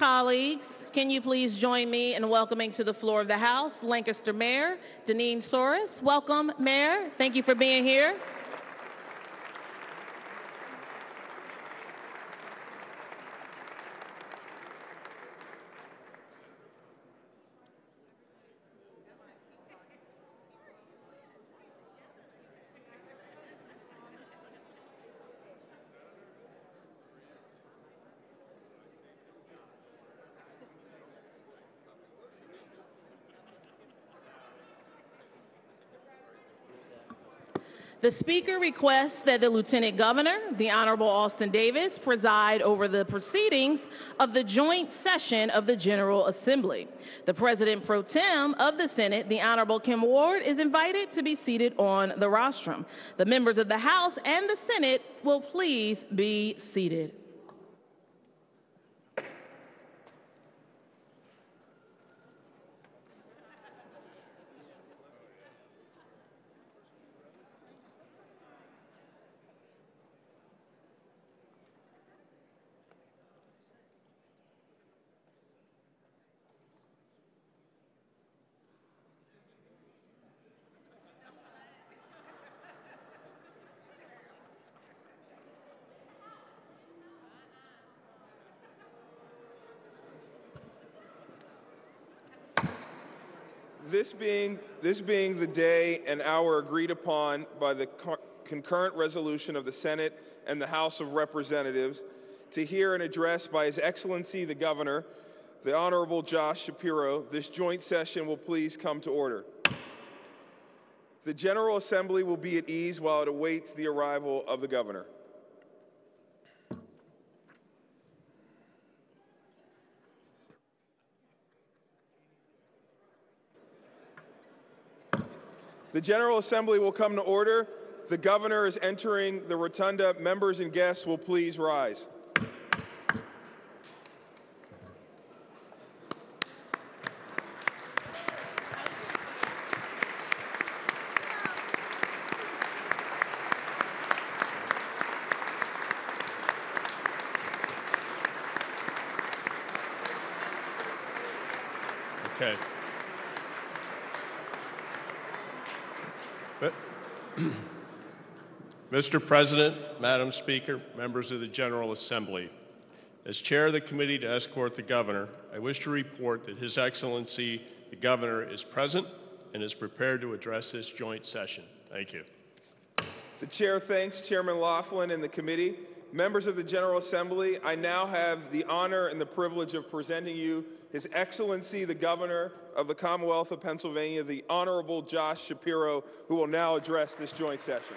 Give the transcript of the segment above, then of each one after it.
Colleagues, can you please join me in welcoming to the floor of the House Lancaster Mayor Danene Sorace? Welcome, Mayor. Thank you for being here. The Speaker requests that the Lieutenant Governor, the Honorable Austin Davis, preside over the proceedings of the joint session of the General Assembly. The President pro tem of the Senate, the Honorable Kim Ward, is invited to be seated on the rostrum. The members of the House and the Senate will please be seated. This being, this being the day and hour agreed upon by the co- concurrent resolution of the Senate and the House of Representatives to hear an address by His Excellency the Governor, the Honorable Josh Shapiro, this joint session will please come to order. The General Assembly will be at ease while it awaits the arrival of the Governor. The General Assembly will come to order. The Governor is entering the rotunda. Members and guests will please rise. Okay. Mr. President, Madam Speaker, members of the General Assembly, as chair of the committee to escort the governor, I wish to report that His Excellency the Governor is present and is prepared to address this joint session. Thank you. The chair thanks Chairman Laughlin and the committee. Members of the General Assembly, I now have the honor and the privilege of presenting you His Excellency the Governor of the Commonwealth of Pennsylvania, the Honorable Josh Shapiro, who will now address this joint session.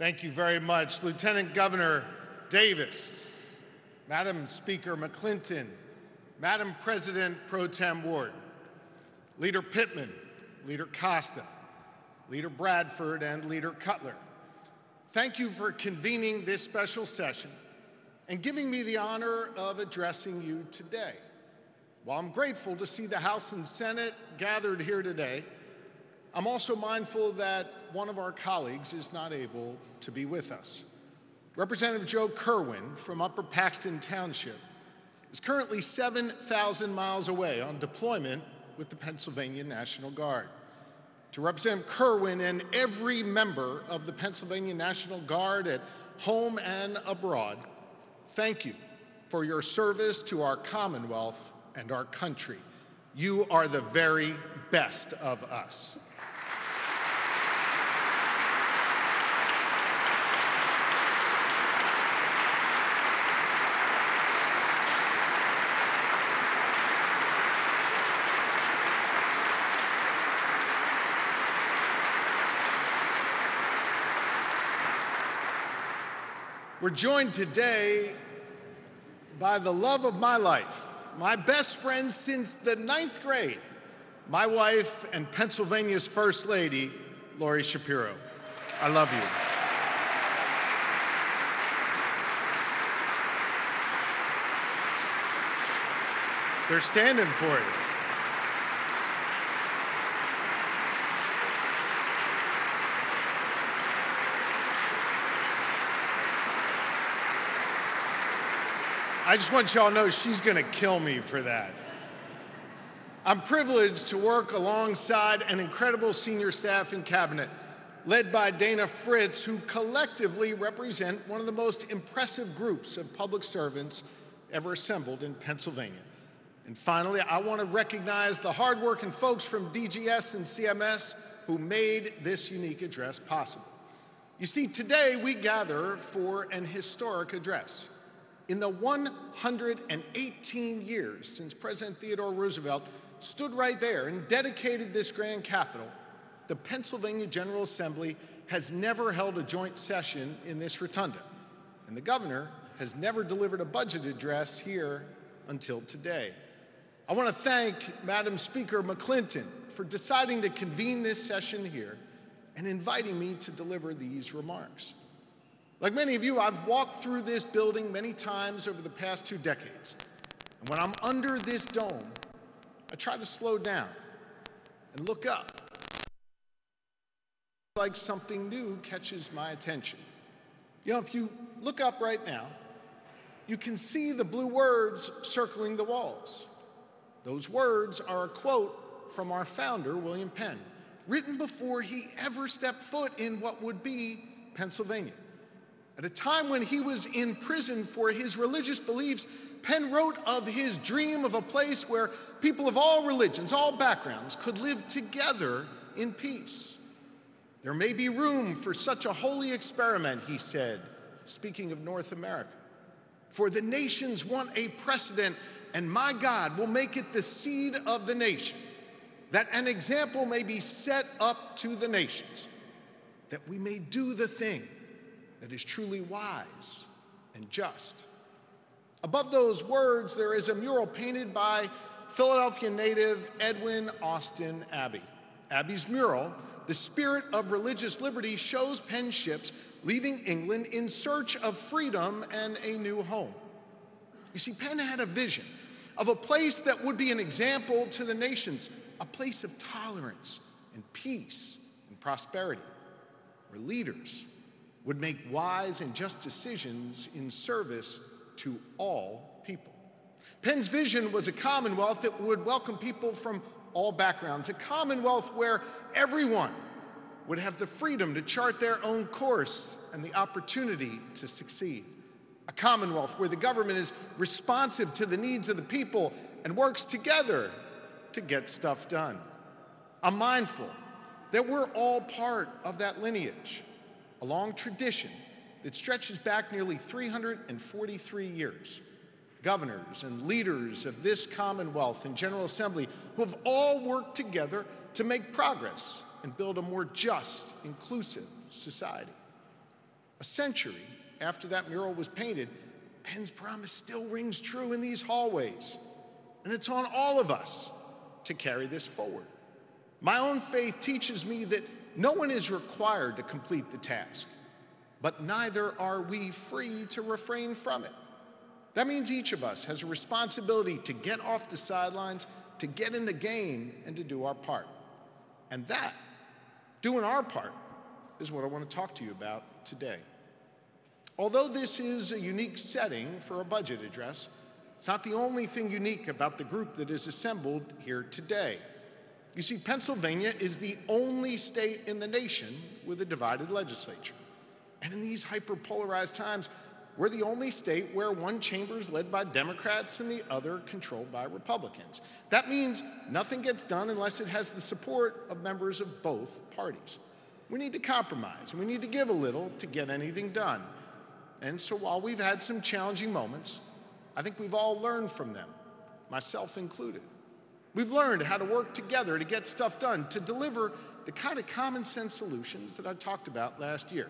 Thank you very much, Lieutenant Governor Davis, Madam Speaker McClinton, Madam President Pro Tem Ward, Leader Pittman, Leader Costa, Leader Bradford, and Leader Cutler. Thank you for convening this special session and giving me the honor of addressing you today. While I'm grateful to see the House and Senate gathered here today, I'm also mindful that one of our colleagues is not able to be with us. Representative Joe Kerwin from Upper Paxton Township is currently 7,000 miles away on deployment with the Pennsylvania National Guard. To Representative Kerwin and every member of the Pennsylvania National Guard at home and abroad, thank you for your service to our Commonwealth and our country. You are the very best of us. We're joined today by the love of my life, my best friend since the ninth grade, my wife and Pennsylvania's First Lady, Lori Shapiro. I love you. They're standing for you. I just want y'all to know she's going to kill me for that. I'm privileged to work alongside an incredible senior staff and cabinet led by Dana Fritz, who collectively represent one of the most impressive groups of public servants ever assembled in Pennsylvania. And finally, I want to recognize the hardworking folks from DGS and CMS who made this unique address possible. You see, today we gather for an historic address. In the 118 years since President Theodore Roosevelt stood right there and dedicated this grand capital, the Pennsylvania General Assembly has never held a joint session in this rotunda, and the governor has never delivered a budget address here until today. I want to thank Madam Speaker McClinton for deciding to convene this session here and inviting me to deliver these remarks. Like many of you, I've walked through this building many times over the past two decades. And when I'm under this dome, I try to slow down and look up. Like something new catches my attention. You know, if you look up right now, you can see the blue words circling the walls. Those words are a quote from our founder, William Penn, written before he ever stepped foot in what would be Pennsylvania. At a time when he was in prison for his religious beliefs, Penn wrote of his dream of a place where people of all religions, all backgrounds, could live together in peace. There may be room for such a holy experiment, he said, speaking of North America. For the nations want a precedent, and my God will make it the seed of the nation, that an example may be set up to the nations, that we may do the thing that is truly wise and just. Above those words, there is a mural painted by Philadelphia native Edwin Austin Abbey. Abbey's mural, The Spirit of Religious Liberty, shows Penn ships leaving England in search of freedom and a new home. You see, Penn had a vision of a place that would be an example to the nations, a place of tolerance and peace and prosperity, where leaders would make wise and just decisions in service to all people. Penn's vision was a commonwealth that would welcome people from all backgrounds, a commonwealth where everyone would have the freedom to chart their own course and the opportunity to succeed. A commonwealth where the government is responsive to the needs of the people and works together to get stuff done. I'm mindful that we're all part of that lineage a long tradition that stretches back nearly 343 years. Governors and leaders of this Commonwealth and General Assembly who have all worked together to make progress and build a more just, inclusive society. A century after that mural was painted, Penn's promise still rings true in these hallways. And it's on all of us to carry this forward. My own faith teaches me that no one is required to complete the task, but neither are we free to refrain from it. That means each of us has a responsibility to get off the sidelines, to get in the game, and to do our part. And that, doing our part, is what I want to talk to you about today. Although this is a unique setting for a budget address, it's not the only thing unique about the group that is assembled here today. You see, Pennsylvania is the only state in the nation with a divided legislature. And in these hyperpolarized times, we're the only state where one chamber is led by Democrats and the other controlled by Republicans. That means nothing gets done unless it has the support of members of both parties. We need to compromise, and we need to give a little to get anything done. And so while we've had some challenging moments, I think we've all learned from them, myself included. We've learned how to work together to get stuff done, to deliver the kind of common sense solutions that I talked about last year.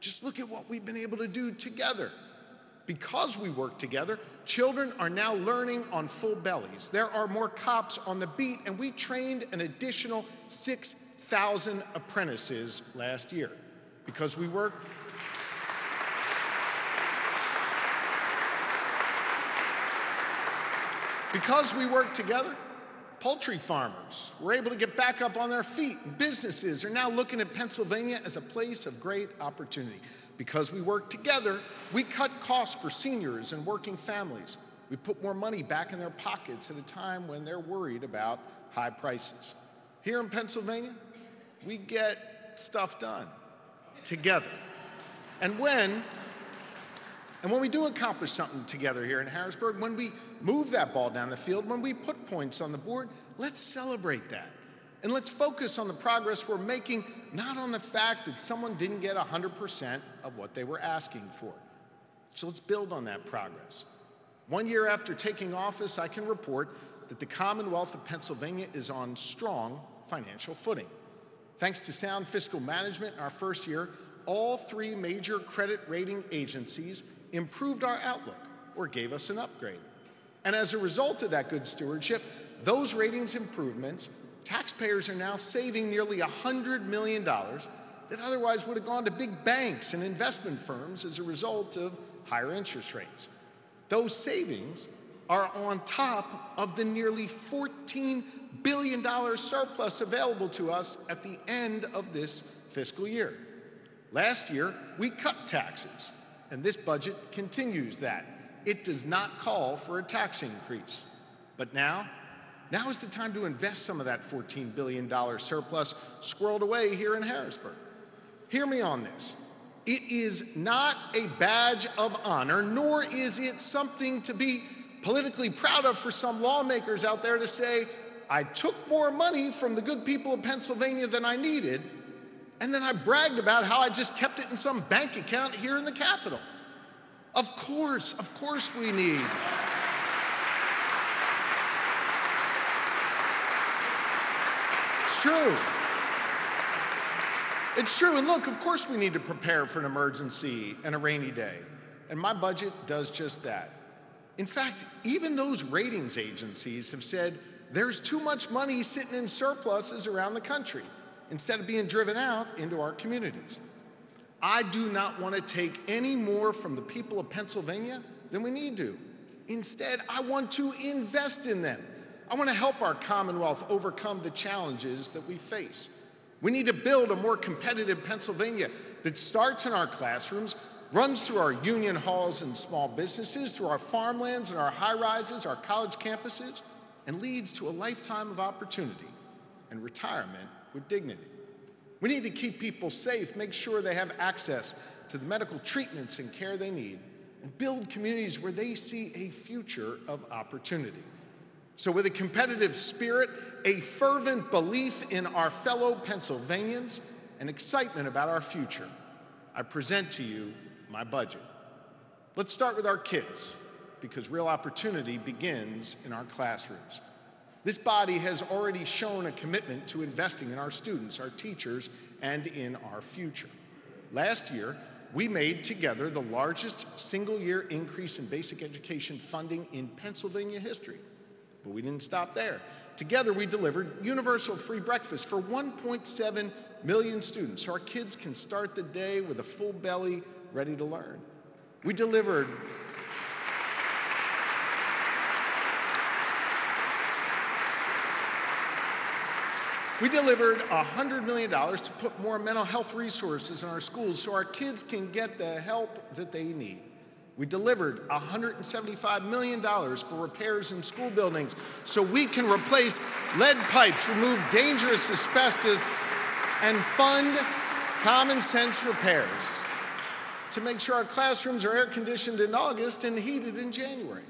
Just look at what we've been able to do together. Because we work together, children are now learning on full bellies. There are more cops on the beat, and we trained an additional 6,000 apprentices last year. Because we work Because we work together, poultry farmers were able to get back up on their feet. Businesses are now looking at Pennsylvania as a place of great opportunity. Because we work together, we cut costs for seniors and working families. We put more money back in their pockets at a time when they're worried about high prices. Here in Pennsylvania, we get stuff done together. And when and when we do accomplish something together here in Harrisburg, when we move that ball down the field, when we put points on the board, let's celebrate that. And let's focus on the progress we're making, not on the fact that someone didn't get 100% of what they were asking for. So let's build on that progress. One year after taking office, I can report that the Commonwealth of Pennsylvania is on strong financial footing. Thanks to sound fiscal management in our first year, all three major credit rating agencies improved our outlook or gave us an upgrade. And as a result of that good stewardship, those ratings improvements, taxpayers are now saving nearly $100 million that otherwise would have gone to big banks and investment firms as a result of higher interest rates. Those savings are on top of the nearly $14 billion surplus available to us at the end of this fiscal year. Last year, we cut taxes and this budget continues that. It does not call for a tax increase. But now, now is the time to invest some of that $14 billion surplus squirreled away here in Harrisburg. Hear me on this. It is not a badge of honor, nor is it something to be politically proud of for some lawmakers out there to say, I took more money from the good people of Pennsylvania than I needed, and then I bragged about how I just kept it in some bank account here in the Capitol. Of course, of course we need. It's true. It's true. And look, of course we need to prepare for an emergency and a rainy day. And my budget does just that. In fact, even those ratings agencies have said there's too much money sitting in surpluses around the country instead of being driven out into our communities. I do not want to take any more from the people of Pennsylvania than we need to. Instead, I want to invest in them. I want to help our Commonwealth overcome the challenges that we face. We need to build a more competitive Pennsylvania that starts in our classrooms, runs through our union halls and small businesses, through our farmlands and our high rises, our college campuses, and leads to a lifetime of opportunity and retirement with dignity. We need to keep people safe, make sure they have access to the medical treatments and care they need, and build communities where they see a future of opportunity. So, with a competitive spirit, a fervent belief in our fellow Pennsylvanians, and excitement about our future, I present to you my budget. Let's start with our kids, because real opportunity begins in our classrooms. This body has already shown a commitment to investing in our students, our teachers, and in our future. Last year, we made together the largest single year increase in basic education funding in Pennsylvania history. But we didn't stop there. Together, we delivered universal free breakfast for 1.7 million students so our kids can start the day with a full belly ready to learn. We delivered We delivered $100 million to put more mental health resources in our schools so our kids can get the help that they need. We delivered $175 million for repairs in school buildings so we can replace lead pipes, remove dangerous asbestos, and fund common sense repairs to make sure our classrooms are air conditioned in August and heated in January.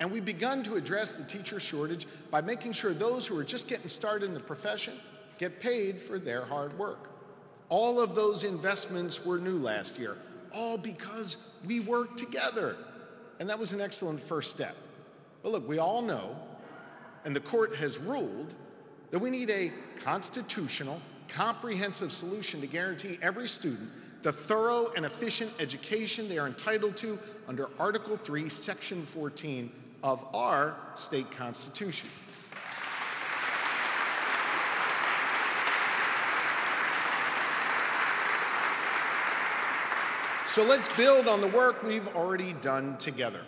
And we've begun to address the teacher shortage by making sure those who are just getting started in the profession get paid for their hard work. All of those investments were new last year, all because we worked together. And that was an excellent first step. But look, we all know, and the court has ruled, that we need a constitutional, comprehensive solution to guarantee every student the thorough and efficient education they are entitled to under Article 3, Section 14 of our state constitution. So let's build on the work we've already done together.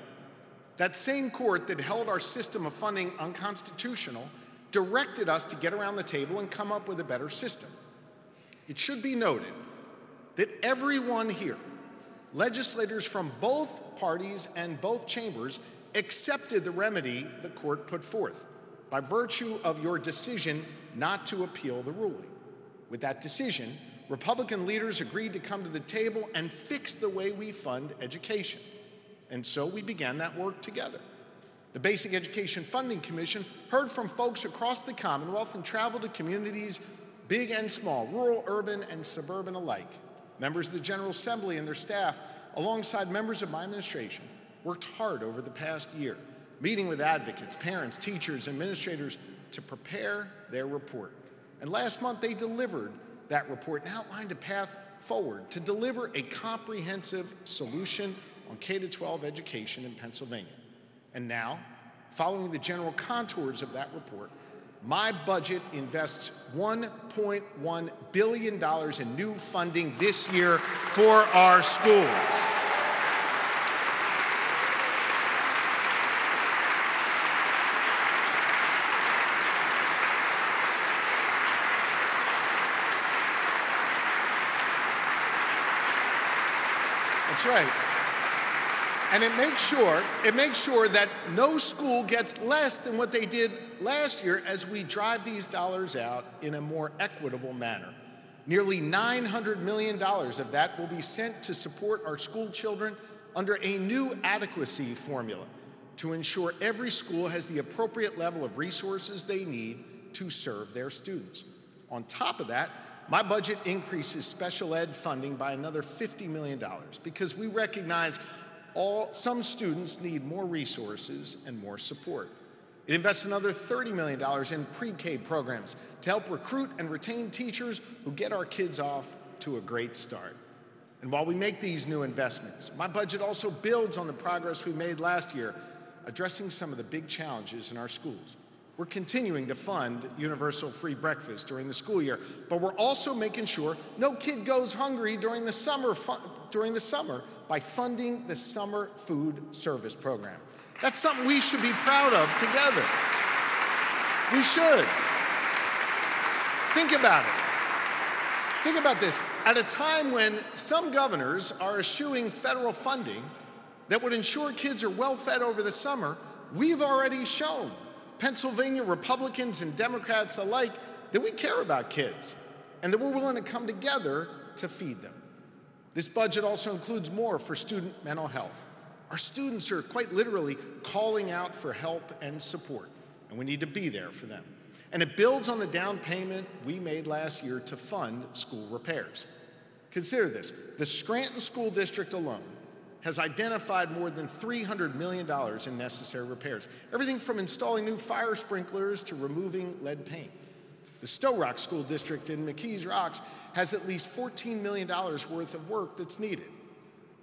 That same court that held our system of funding unconstitutional directed us to get around the table and come up with a better system. It should be noted that everyone here, legislators from both parties and both chambers, accepted the remedy the court put forth by virtue of your decision not to appeal the ruling. With that decision, Republican leaders agreed to come to the table and fix the way we fund education. And so we began that work together. The Basic Education Funding Commission heard from folks across the Commonwealth and traveled to communities, big and small, rural, urban, and suburban alike. Members of the General Assembly and their staff, alongside members of my administration, worked hard over the past year, meeting with advocates, parents, teachers, administrators to prepare their report. And last month, they delivered that report and outlined a path forward to deliver a comprehensive solution on K 12 education in Pennsylvania. And now, following the general contours of that report, my budget invests $1.1 billion in new funding this year for our schools. That's right. And it makes sure, it makes sure that no school gets less than what they did last year as we drive these dollars out in a more equitable manner. Nearly $900 million of that will be sent to support our school children under a new adequacy formula to ensure every school has the appropriate level of resources they need to serve their students. On top of that, my budget increases special ed funding by another $50 million because we recognize all, some students need more resources and more support. It invests another $30 million in pre-K programs to help recruit and retain teachers who get our kids off to a great start. And while we make these new investments, my budget also builds on the progress we made last year, addressing some of the big challenges in our schools. We're continuing to fund universal free breakfast during the school year, but we're also making sure no kid goes hungry during the summer during the summer by funding the summer food service program. That's something we should be proud of together. We should. Think about it. Think about this. At a time when some governors are eschewing federal funding that would ensure kids are well fed over the summer, we've already shown Pennsylvania Republicans and Democrats alike that we care about kids and that we're willing to come together to feed them. This budget also includes more for student mental health. Our students are quite literally calling out for help and support, and we need to be there for them. And it builds on the down payment we made last year to fund school repairs. Consider this the Scranton School District alone has identified more than $300 million in necessary repairs, everything from installing new fire sprinklers to removing lead paint. The Sto-Rox School District in McKees Rocks has at least $14 million worth of work that's needed.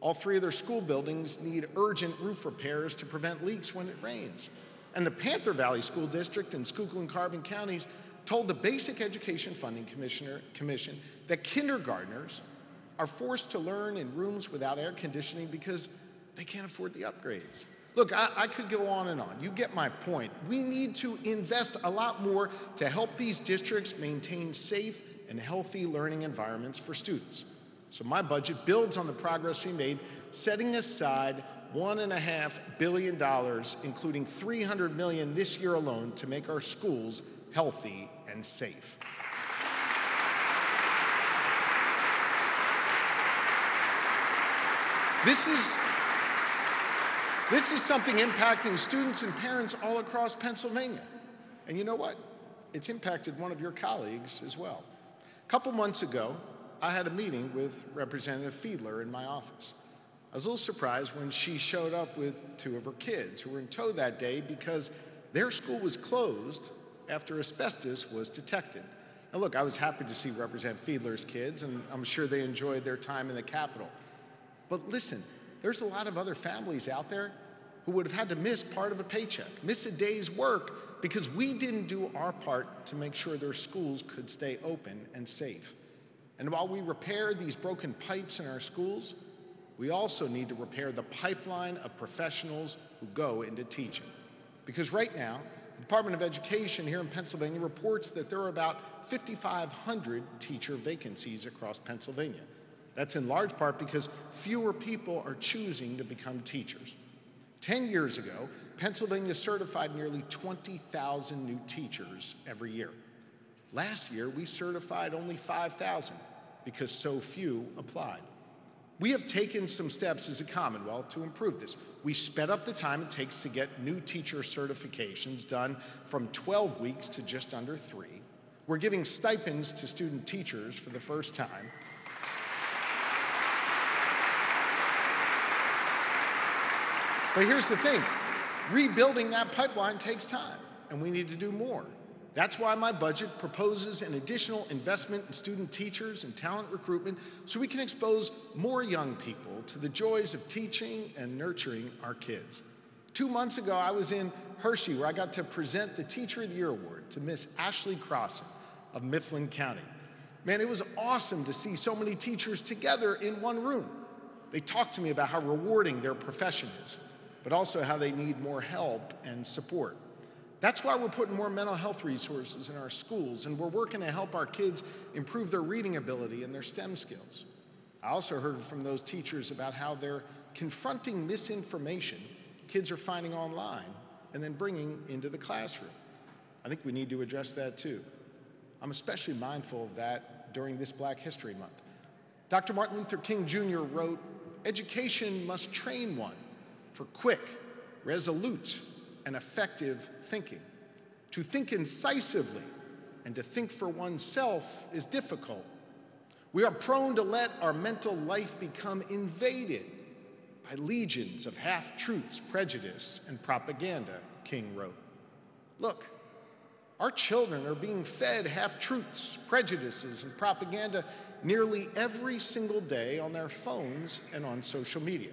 All three of their school buildings need urgent roof repairs to prevent leaks when it rains. And the Panther Valley School District in Schuylkill and Carbon counties told the Basic Education Funding Commissioner, Commission that kindergartners are forced to learn in rooms without air conditioning because they can't afford the upgrades. Look, I, I, could go on and on. You get my point. We need to invest a lot more to help these districts maintain safe and healthy learning environments for students. So my budget builds on the progress we made, setting aside $1.5 billion, including 300 million this year alone, to make our schools healthy and safe. This is, this is something impacting students and parents all across Pennsylvania. And you know what? It's impacted one of your colleagues as well. A couple months ago, I had a meeting with Representative Fiedler in my office. I was a little surprised when she showed up with two of her kids who were in tow that day because their school was closed after asbestos was detected. Now, look, I was happy to see Representative Fiedler's kids, and I'm sure they enjoyed their time in the Capitol. But listen, there's a lot of other families out there who would have had to miss part of a paycheck, miss a day's work, because we didn't do our part to make sure their schools could stay open and safe. And while we repair these broken pipes in our schools, we also need to repair the pipeline of professionals who go into teaching. Because right now, the Department of Education here in Pennsylvania reports that there are about 5,500 teacher vacancies across Pennsylvania. That's in large part because fewer people are choosing to become teachers. Ten years ago, Pennsylvania certified nearly 20,000 new teachers every year. Last year, we certified only 5,000 because so few applied. We have taken some steps as a Commonwealth to improve this. We sped up the time it takes to get new teacher certifications done from 12 weeks to just under three. We're giving stipends to student teachers for the first time. But here's the thing rebuilding that pipeline takes time, and we need to do more. That's why my budget proposes an additional investment in student teachers and talent recruitment so we can expose more young people to the joys of teaching and nurturing our kids. Two months ago, I was in Hershey where I got to present the Teacher of the Year Award to Miss Ashley Crossan of Mifflin County. Man, it was awesome to see so many teachers together in one room. They talked to me about how rewarding their profession is but also how they need more help and support. That's why we're putting more mental health resources in our schools, and we're working to help our kids improve their reading ability and their STEM skills. I also heard from those teachers about how they're confronting misinformation kids are finding online and then bringing into the classroom. I think we need to address that too. I'm especially mindful of that during this Black History Month. Dr. Martin Luther King Jr. wrote, Education must train one for quick, resolute, and effective thinking. To think incisively and to think for oneself is difficult. We are prone to let our mental life become invaded by legions of half truths, prejudice, and propaganda, King wrote. Look, our children are being fed half truths, prejudices, and propaganda nearly every single day on their phones and on social media.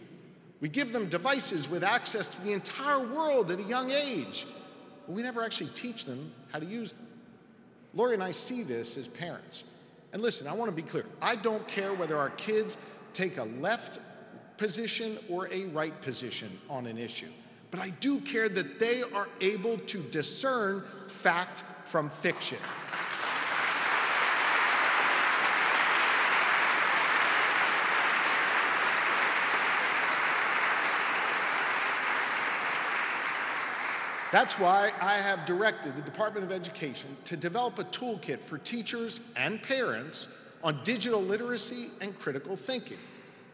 We give them devices with access to the entire world at a young age, but we never actually teach them how to use them. Lori and I see this as parents. And listen, I want to be clear. I don't care whether our kids take a left position or a right position on an issue, but I do care that they are able to discern fact from fiction. That's why I have directed the Department of Education to develop a toolkit for teachers and parents on digital literacy and critical thinking.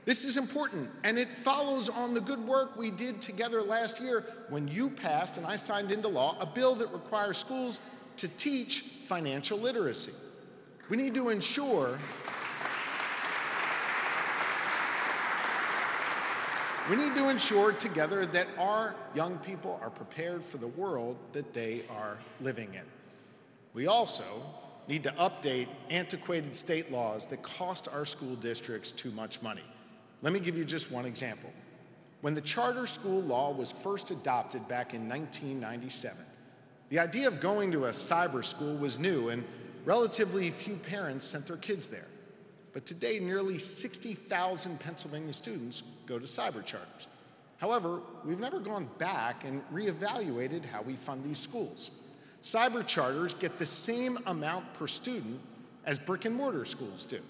This is important, and it follows on the good work we did together last year when you passed and I signed into law a bill that requires schools to teach financial literacy. We need to ensure We need to ensure together that our young people are prepared for the world that they are living in. We also need to update antiquated state laws that cost our school districts too much money. Let me give you just one example. When the charter school law was first adopted back in 1997, the idea of going to a cyber school was new and relatively few parents sent their kids there. But today, nearly 60,000 Pennsylvania students go to cyber charters. However, we've never gone back and reevaluated how we fund these schools. Cyber charters get the same amount per student as brick and mortar schools do.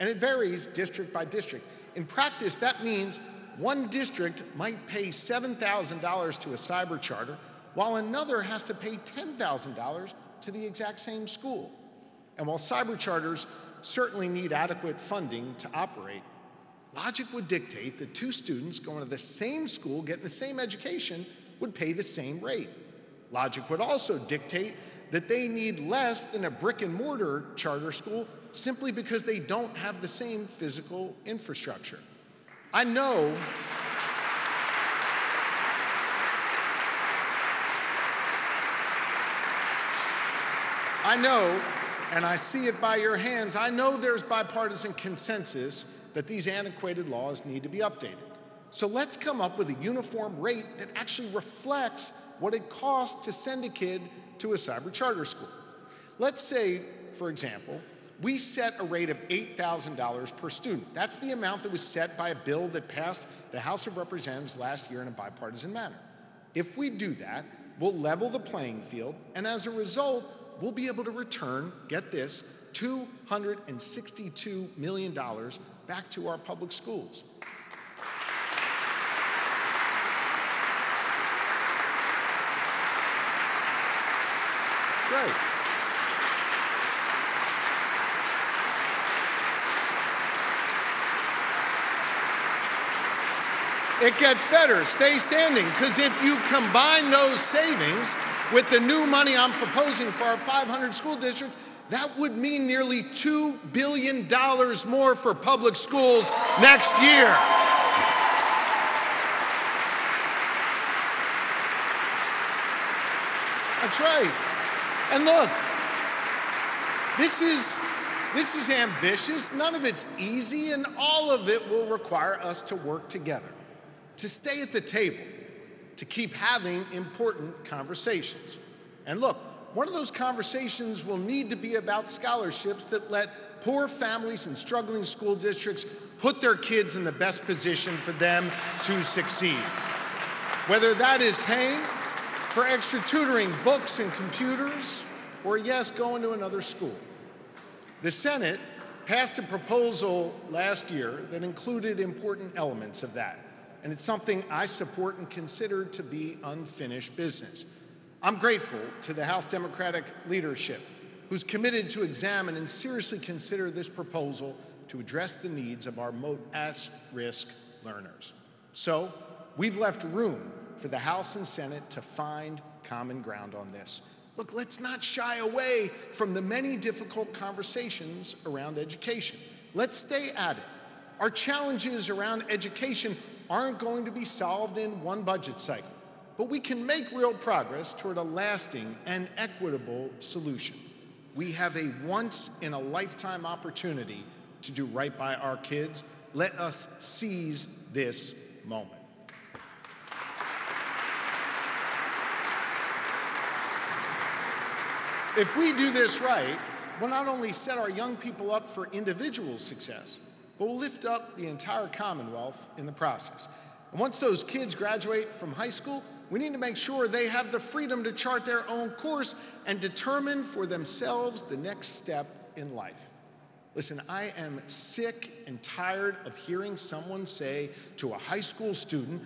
And it varies district by district. In practice, that means one district might pay $7,000 to a cyber charter, while another has to pay $10,000 to the exact same school. And while cyber charters certainly need adequate funding to operate, logic would dictate that two students going to the same school, getting the same education, would pay the same rate. Logic would also dictate that they need less than a brick and mortar charter school simply because they don't have the same physical infrastructure. I know. I know and I see it by your hands, I know there's bipartisan consensus that these antiquated laws need to be updated. So let's come up with a uniform rate that actually reflects what it costs to send a kid to a cyber charter school. Let's say, for example, we set a rate of $8,000 per student. That's the amount that was set by a bill that passed the House of Representatives last year in a bipartisan manner. If we do that, we'll level the playing field, and as a result, we'll be able to return, get this, $262 million back to our public schools. Great. It gets better. Stay standing, because if you combine those savings with the new money I'm proposing for our 500 school districts, that would mean nearly $2 billion more for public schools next year. That's right. And look, this is this is ambitious, none of it's easy, and all of it will require us to work together to stay at the table, to keep having important conversations. And look, one of those conversations will need to be about scholarships that let poor families and struggling school districts put their kids in the best position for them to succeed. Whether that is paying for extra tutoring, books, and computers, or yes, going to another school. The Senate passed a proposal last year that included important elements of that and it's something I support and consider to be unfinished business. I'm grateful to the House Democratic leadership who's committed to examine and seriously consider this proposal to address the needs of our most at-risk learners. So, we've left room for the House and Senate to find common ground on this. Look, let's not shy away from the many difficult conversations around education. Let's stay at it. Our challenges around education aren't going to be solved in one budget cycle, but we can make real progress toward a lasting and equitable solution. We have a once in a lifetime opportunity to do right by our kids. Let us seize this moment. If we do this right, we'll not only set our young people up for individual success, but will lift up the entire Commonwealth in the process. And once those kids graduate from high school, we need to make sure they have the freedom to chart their own course and determine for themselves the next step in life. Listen, I am sick and tired of hearing someone say to a high school student,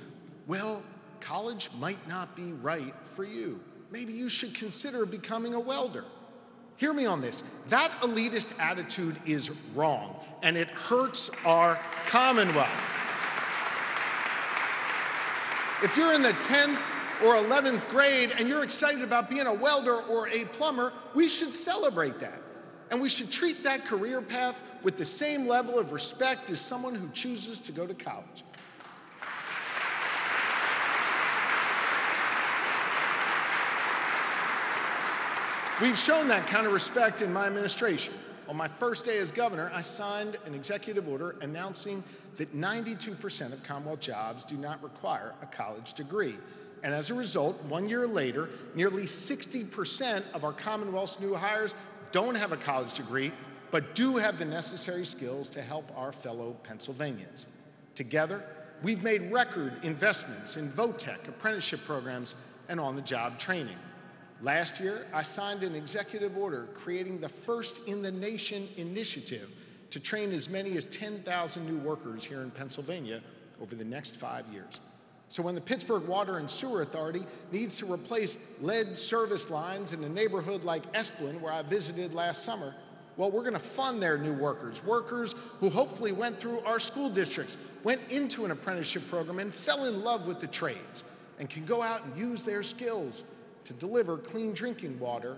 well, college might not be right for you. Maybe you should consider becoming a welder. Hear me on this. That elitist attitude is wrong, and it hurts our Commonwealth. If you're in the 10th or 11th grade and you're excited about being a welder or a plumber, we should celebrate that. And we should treat that career path with the same level of respect as someone who chooses to go to college. We've shown that kind of respect in my administration. On my first day as governor, I signed an executive order announcing that 92% of Commonwealth jobs do not require a college degree. And as a result, one year later, nearly 60% of our Commonwealth's new hires don't have a college degree, but do have the necessary skills to help our fellow Pennsylvanians. Together, we've made record investments in vo-tech apprenticeship programs and on-the-job training. Last year, I signed an executive order creating the first in the nation initiative to train as many as 10,000 new workers here in Pennsylvania over the next five years. So when the Pittsburgh Water and Sewer Authority needs to replace lead service lines in a neighborhood like Esplen, where I visited last summer, well, we're going to fund their new workers, workers who hopefully went through our school districts, went into an apprenticeship program, and fell in love with the trades, and can go out and use their skills to deliver clean drinking water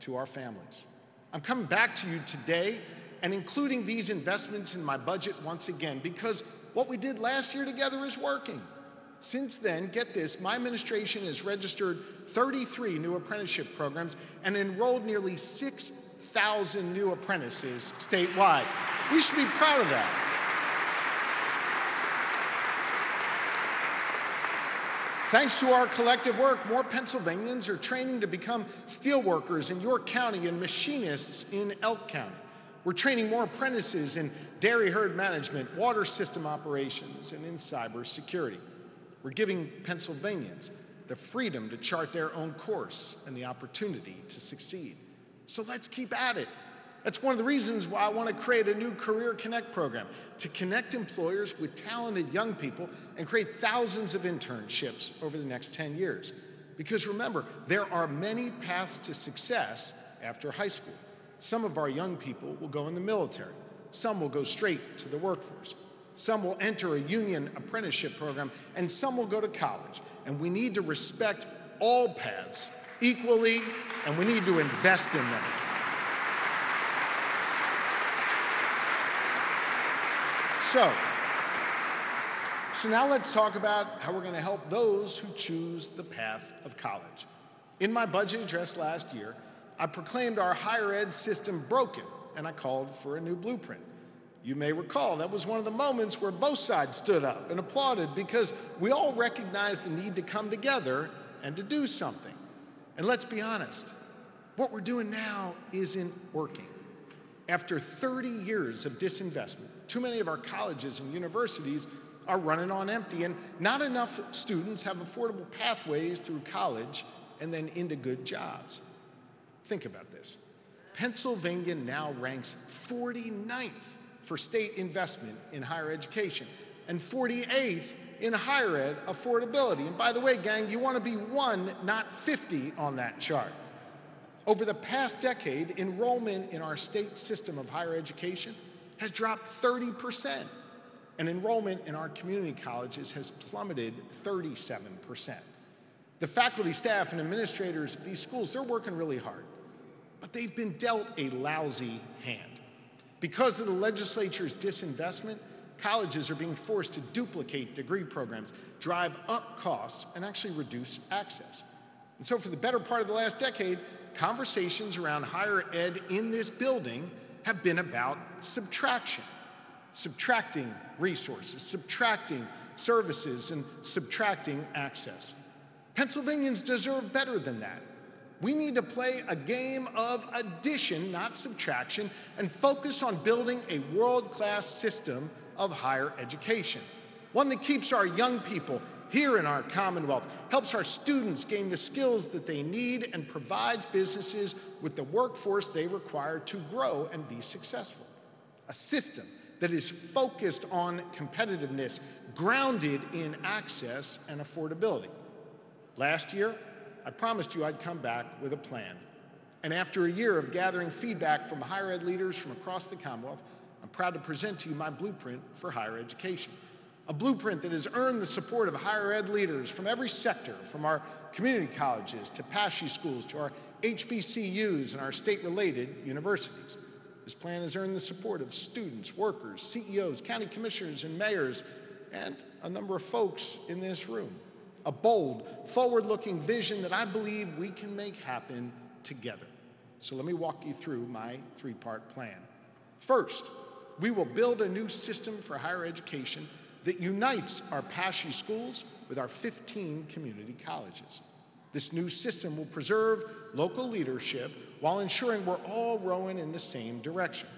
to our families. I'm coming back to you today and including these investments in my budget once again because what we did last year together is working. Since then, get this, my administration has registered 33 new apprenticeship programs and enrolled nearly 6,000 new apprentices statewide. We should be proud of that. Thanks to our collective work, more Pennsylvanians are training to become steelworkers in York County and machinists in Elk County. We're training more apprentices in dairy herd management, water system operations, and in cybersecurity. We're giving Pennsylvanians the freedom to chart their own course and the opportunity to succeed. So let's keep at it. That's one of the reasons why I want to create a new Career Connect program to connect employers with talented young people and create thousands of internships over the next 10 years. Because remember, there are many paths to success after high school. Some of our young people will go in the military, some will go straight to the workforce. Some will enter a union apprenticeship program, and some will go to college. And we need to respect all paths equally, and we need to invest in them. So, so now let's talk about how we're going to help those who choose the path of college. In my budget address last year, I proclaimed our higher ed system broken, and I called for a new blueprint. You may recall that was one of the moments where both sides stood up and applauded because we all recognized the need to come together and to do something. And let's be honest, what we're doing now isn't working. After 30 years of disinvestment, too many of our colleges and universities are running on empty, and not enough students have affordable pathways through college and then into good jobs. Think about this Pennsylvania now ranks 49th for state investment in higher education, and 48th in higher ed affordability. And by the way, gang, you want to be one, not 50 on that chart. Over the past decade, enrollment in our state system of higher education has dropped 30%, and enrollment in our community colleges has plummeted 37%. The faculty, staff, and administrators at these schools, they're working really hard, but they've been dealt a lousy hand. Because of the legislature's disinvestment, colleges are being forced to duplicate degree programs, drive up costs, and actually reduce access. And so, for the better part of the last decade, conversations around higher ed in this building have been about subtraction, subtracting resources, subtracting services, and subtracting access. Pennsylvanians deserve better than that. We need to play a game of addition, not subtraction, and focus on building a world class system of higher education. One that keeps our young people here in our Commonwealth, helps our students gain the skills that they need, and provides businesses with the workforce they require to grow and be successful. A system that is focused on competitiveness, grounded in access and affordability. Last year, I promised you I'd come back with a plan. And after a year of gathering feedback from higher ed leaders from across the Commonwealth, I'm proud to present to you my blueprint for higher education. A blueprint that has earned the support of higher ed leaders from every sector, from our community colleges to PASSHE schools to our HBCUs and our state related universities. This plan has earned the support of students, workers, CEOs, county commissioners, and mayors, and a number of folks in this room a bold, forward looking vision that I believe we can make happen together. So let me walk you through my three part plan. First, we will build a new system for higher education that unites our PASSHE schools with our 15 community colleges. This new system will preserve local leadership while ensuring we're all rowing in the same direction.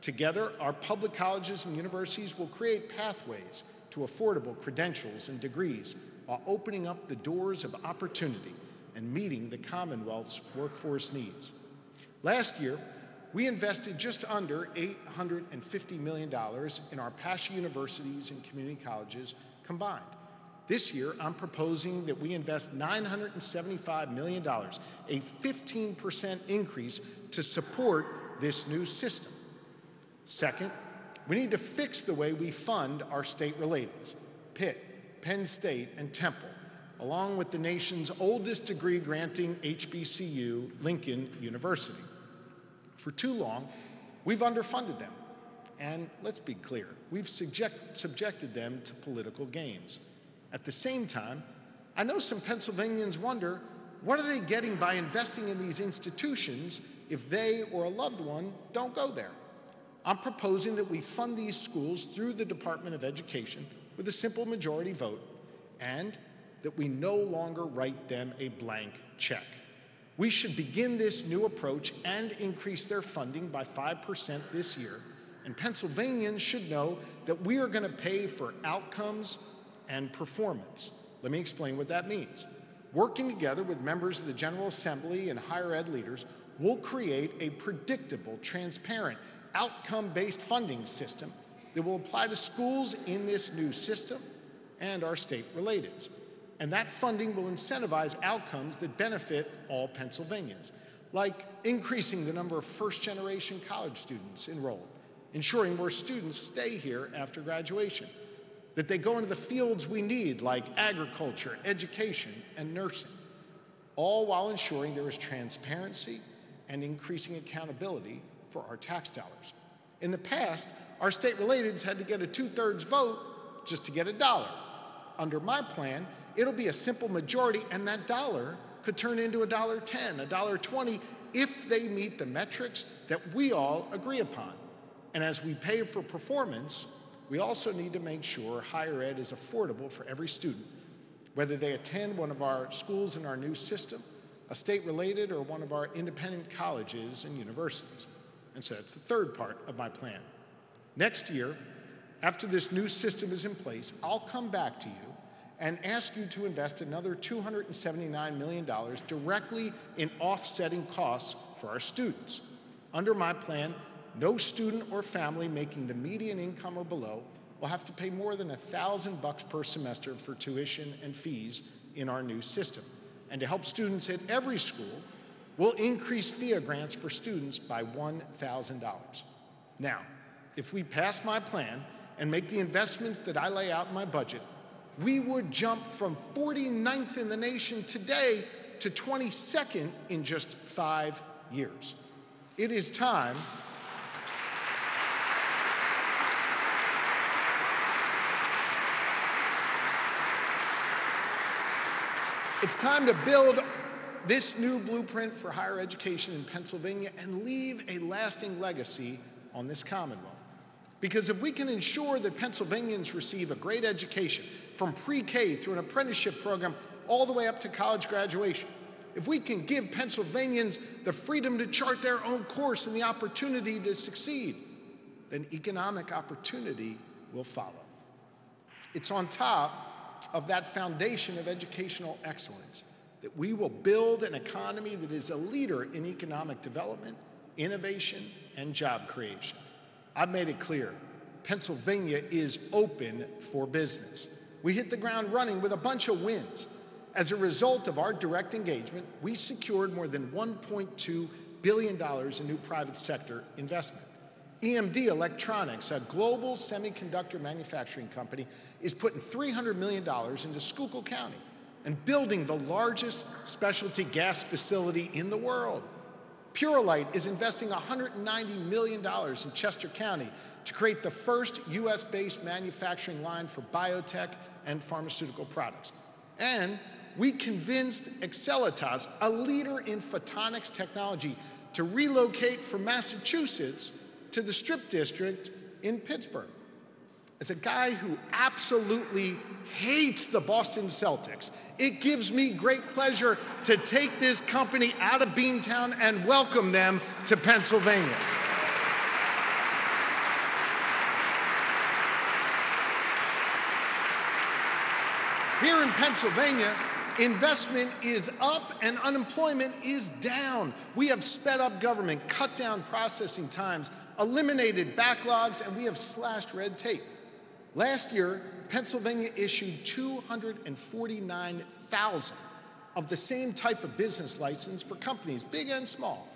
Together, our public colleges and universities will create pathways to affordable credentials and degrees while opening up the doors of opportunity and meeting the Commonwealth's workforce needs. Last year, we invested just under $850 million in our PASSHE universities and community colleges combined. This year, I'm proposing that we invest $975 million, a 15% increase to support this new system. Second, we need to fix the way we fund our state relateds. Pitt, Penn State, and Temple, along with the nation's oldest degree granting HBCU, Lincoln University. For too long, we've underfunded them. And let's be clear, we've subject, subjected them to political games. At the same time, I know some Pennsylvanians wonder What are they getting by investing in these institutions if they or a loved one don't go there? I'm proposing that we fund these schools through the Department of Education with a simple majority vote and that we no longer write them a blank check. We should begin this new approach and increase their funding by 5% this year. And Pennsylvanians should know that we are going to pay for outcomes and performance. Let me explain what that means. Working together with members of the General Assembly and higher ed leaders, we'll create a predictable, transparent, outcome based funding system that will apply to schools in this new system and our state relateds. And that funding will incentivize outcomes that benefit all Pennsylvanians, like increasing the number of first generation college students enrolled, ensuring more students stay here after graduation, that they go into the fields we need, like agriculture, education, and nursing, all while ensuring there is transparency and increasing accountability for our tax dollars. In the past, our state relateds had to get a two thirds vote just to get a dollar. Under my plan, it'll be a simple majority, and that dollar could turn into a dollar 10, a dollar 20 if they meet the metrics that we all agree upon. And as we pay for performance, we also need to make sure higher ed is affordable for every student, whether they attend one of our schools in our new system, a state related, or one of our independent colleges and universities. And so that's the third part of my plan. Next year, after this new system is in place, I'll come back to you and ask you to invest another $279 million directly in offsetting costs for our students. Under my plan, no student or family making the median income or below will have to pay more than 1,000 bucks per semester for tuition and fees in our new system. And to help students at every school, we'll increase PHEAA grants for students by $1,000. Now, if we pass my plan and make the investments that I lay out in my budget, we would jump from 49th in the nation today to 22nd in just five years. It is time. It's time to build this new blueprint for higher education in Pennsylvania and leave a lasting legacy on this Commonwealth. Because if we can ensure that Pennsylvanians receive a great education from pre K through an apprenticeship program all the way up to college graduation, if we can give Pennsylvanians the freedom to chart their own course and the opportunity to succeed, then economic opportunity will follow. It's on top of that foundation of educational excellence that we will build an economy that is a leader in economic development, innovation, and job creation. I've made it clear Pennsylvania is open for business. We hit the ground running with a bunch of wins. As a result of our direct engagement, we secured more than $1.2 billion in new private sector investment. EMD Electronics, a global semiconductor manufacturing company, is putting $300 million into Schuylkill County and building the largest specialty gas facility in the world. Purolite is investing $190 million in Chester County to create the first US based manufacturing line for biotech and pharmaceutical products. And we convinced Excelitas, a leader in photonics technology, to relocate from Massachusetts to the Strip District in Pittsburgh as a guy who absolutely hates the Boston Celtics, it gives me great pleasure to take this company out of Beantown and welcome them to Pennsylvania. Here in Pennsylvania, investment is up and unemployment is down. We have sped up government, cut down processing times, eliminated backlogs, and we have slashed red tape. Last year, Pennsylvania issued 249,000 of the same type of business license for companies, big and small.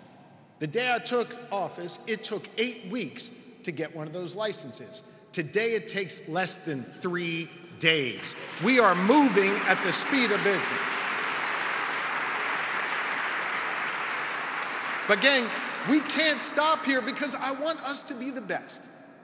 The day I took office, it took eight weeks to get one of those licenses. Today, it takes less than three days. We are moving at the speed of business. But, gang, we can't stop here because I want us to be the best.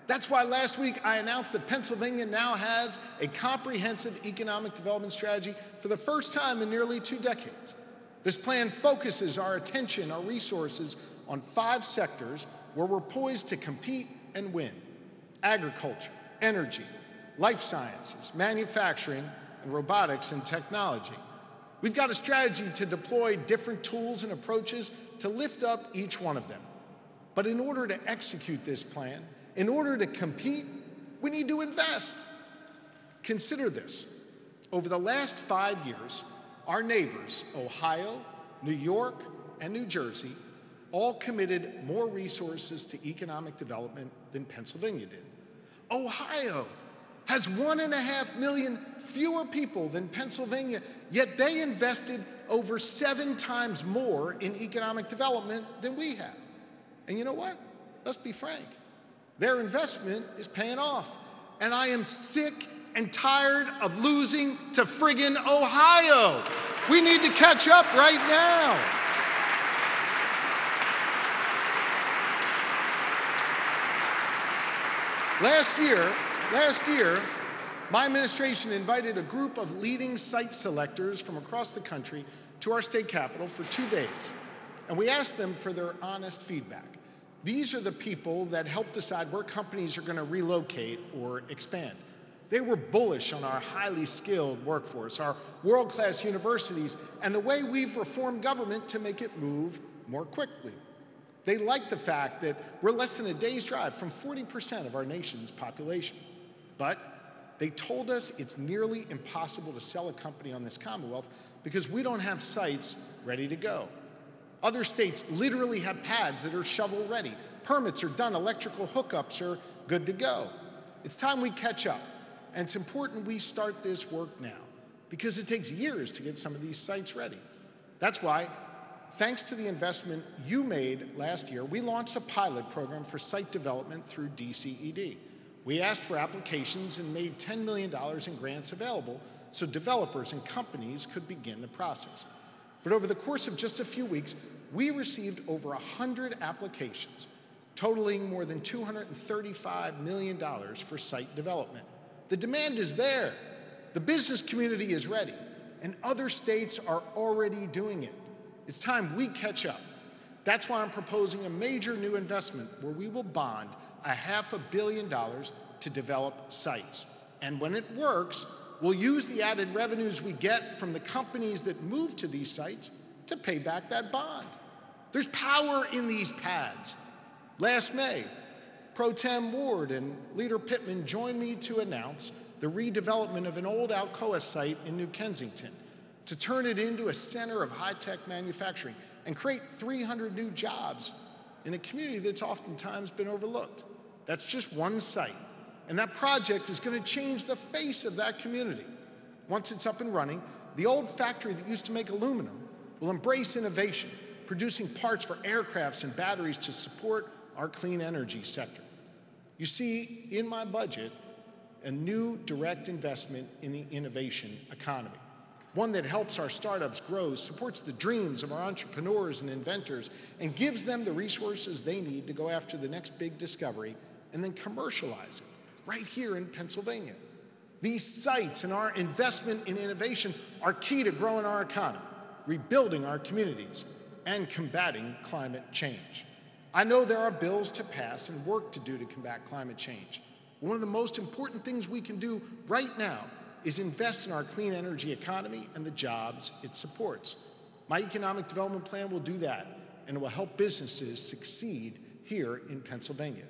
That's why last week I announced that Pennsylvania now has a comprehensive economic development strategy for the first time in nearly two decades. This plan focuses our attention, our resources on five sectors where we're poised to compete and win agriculture, energy, life sciences, manufacturing, and robotics and technology. We've got a strategy to deploy different tools and approaches to lift up each one of them. But in order to execute this plan, in order to compete, we need to invest. Consider this. Over the last five years, our neighbors, Ohio, New York, and New Jersey, all committed more resources to economic development than Pennsylvania did. Ohio has one and a half million fewer people than Pennsylvania, yet they invested over seven times more in economic development than we have. And you know what? Let's be frank. Their investment is paying off. And I am sick and tired of losing to friggin' Ohio. We need to catch up right now. Last year, Last year, my administration invited a group of leading site selectors from across the country to our state capitol for two days, and we asked them for their honest feedback. These are the people that help decide where companies are going to relocate or expand. They were bullish on our highly skilled workforce, our world class universities, and the way we've reformed government to make it move more quickly. They like the fact that we're less than a day's drive from 40% of our nation's population. But they told us it's nearly impossible to sell a company on this Commonwealth because we don't have sites ready to go. Other states literally have pads that are shovel ready. Permits are done, electrical hookups are good to go. It's time we catch up, and it's important we start this work now because it takes years to get some of these sites ready. That's why, thanks to the investment you made last year, we launched a pilot program for site development through DCED. We asked for applications and made $10 million in grants available so developers and companies could begin the process. But over the course of just a few weeks, we received over 100 applications, totaling more than $235 million for site development. The demand is there. The business community is ready, and other states are already doing it. It's time we catch up. That's why I'm proposing a major new investment where we will bond a half a billion dollars to develop sites. And when it works, we'll use the added revenues we get from the companies that move to these sites to pay back that bond. There's power in these pads. Last May, Pro Tem Ward and Leader Pittman joined me to announce the redevelopment of an old Alcoa site in New Kensington to turn it into a center of high tech manufacturing and create 300 new jobs in a community that's oftentimes been overlooked. That's just one site. And that project is going to change the face of that community. Once it's up and running, the old factory that used to make aluminum will embrace innovation, producing parts for aircrafts and batteries to support our clean energy sector. You see, in my budget, a new direct investment in the innovation economy one that helps our startups grow, supports the dreams of our entrepreneurs and inventors, and gives them the resources they need to go after the next big discovery and then commercialize it right here in Pennsylvania. These sites and our investment in innovation are key to growing our economy, rebuilding our communities, and combating climate change. I know there are bills to pass and work to do to combat climate change. One of the most important things we can do right now is invest in our clean energy economy and the jobs it supports. My economic development plan will do that, and it will help businesses succeed here in Pennsylvania.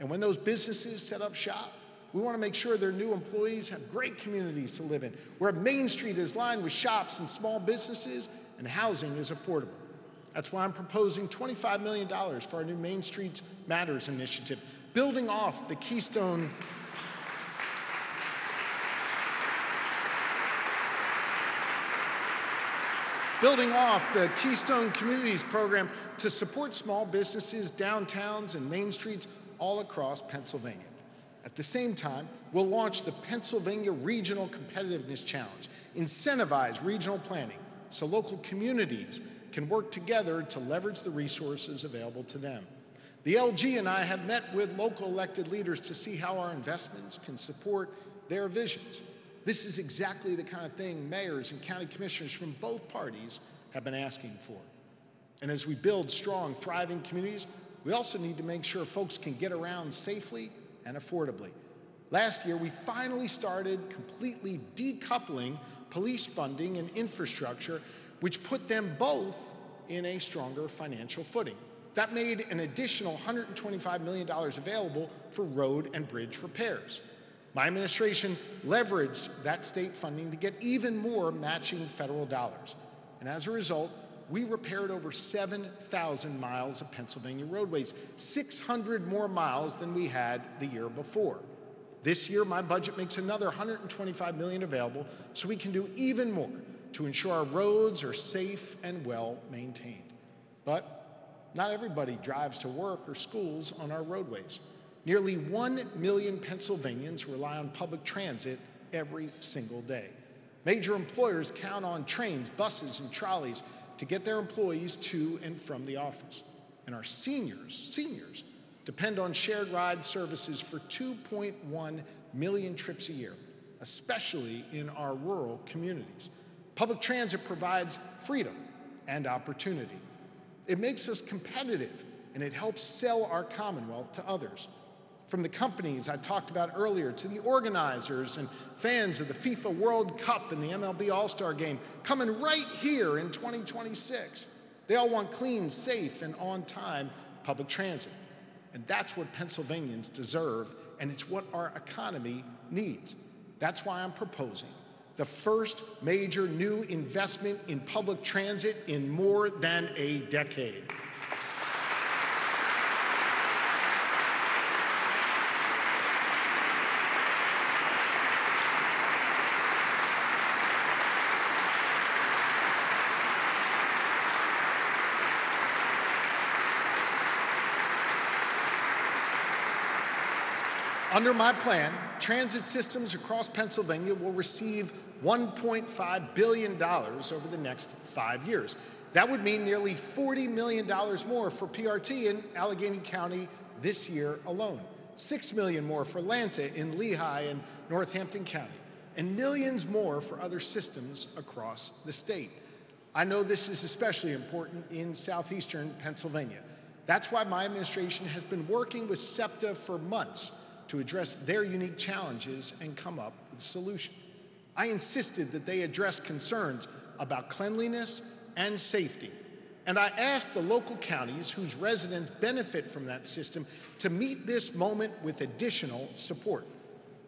And when those businesses set up shop, we want to make sure their new employees have great communities to live in, where Main Street is lined with shops and small businesses and housing is affordable. That's why I'm proposing $25 million for our new Main Street Matters initiative, building off the Keystone building off the Keystone Communities program to support small businesses, downtowns, and main streets all across Pennsylvania. At the same time, we'll launch the Pennsylvania Regional Competitiveness Challenge, incentivize regional planning so local communities can work together to leverage the resources available to them. The LG and I have met with local elected leaders to see how our investments can support their visions. This is exactly the kind of thing mayors and county commissioners from both parties have been asking for. And as we build strong, thriving communities, we also need to make sure folks can get around safely and affordably. Last year, we finally started completely decoupling police funding and infrastructure, which put them both in a stronger financial footing. That made an additional $125 million available for road and bridge repairs. My administration leveraged that state funding to get even more matching federal dollars. And as a result, we repaired over 7,000 miles of Pennsylvania roadways, 600 more miles than we had the year before. This year, my budget makes another 125 million available so we can do even more to ensure our roads are safe and well maintained. But not everybody drives to work or schools on our roadways. Nearly 1 million Pennsylvanians rely on public transit every single day. Major employers count on trains, buses, and trolleys to get their employees to and from the office. And our seniors, seniors, depend on shared ride services for 2.1 million trips a year, especially in our rural communities. Public transit provides freedom and opportunity. It makes us competitive and it helps sell our Commonwealth to others. From the companies I talked about earlier to the organizers and fans of the FIFA World Cup and the MLB All Star Game coming right here in 2026. They all want clean, safe, and on time public transit. And that's what Pennsylvanians deserve, and it's what our economy needs. That's why I'm proposing the first major new investment in public transit in more than a decade. Under my plan, transit systems across Pennsylvania will receive $1.5 billion over the next five years. That would mean nearly $40 million more for PRT in Allegheny County this year alone, 6 million more for Lanta in Lehigh and Northampton County, and millions more for other systems across the state. I know this is especially important in southeastern Pennsylvania. That's why my administration has been working with SEPTA for months to address their unique challenges and come up with a solution. I insisted that they address concerns about cleanliness and safety. And I asked the local counties whose residents benefit from that system to meet this moment with additional support.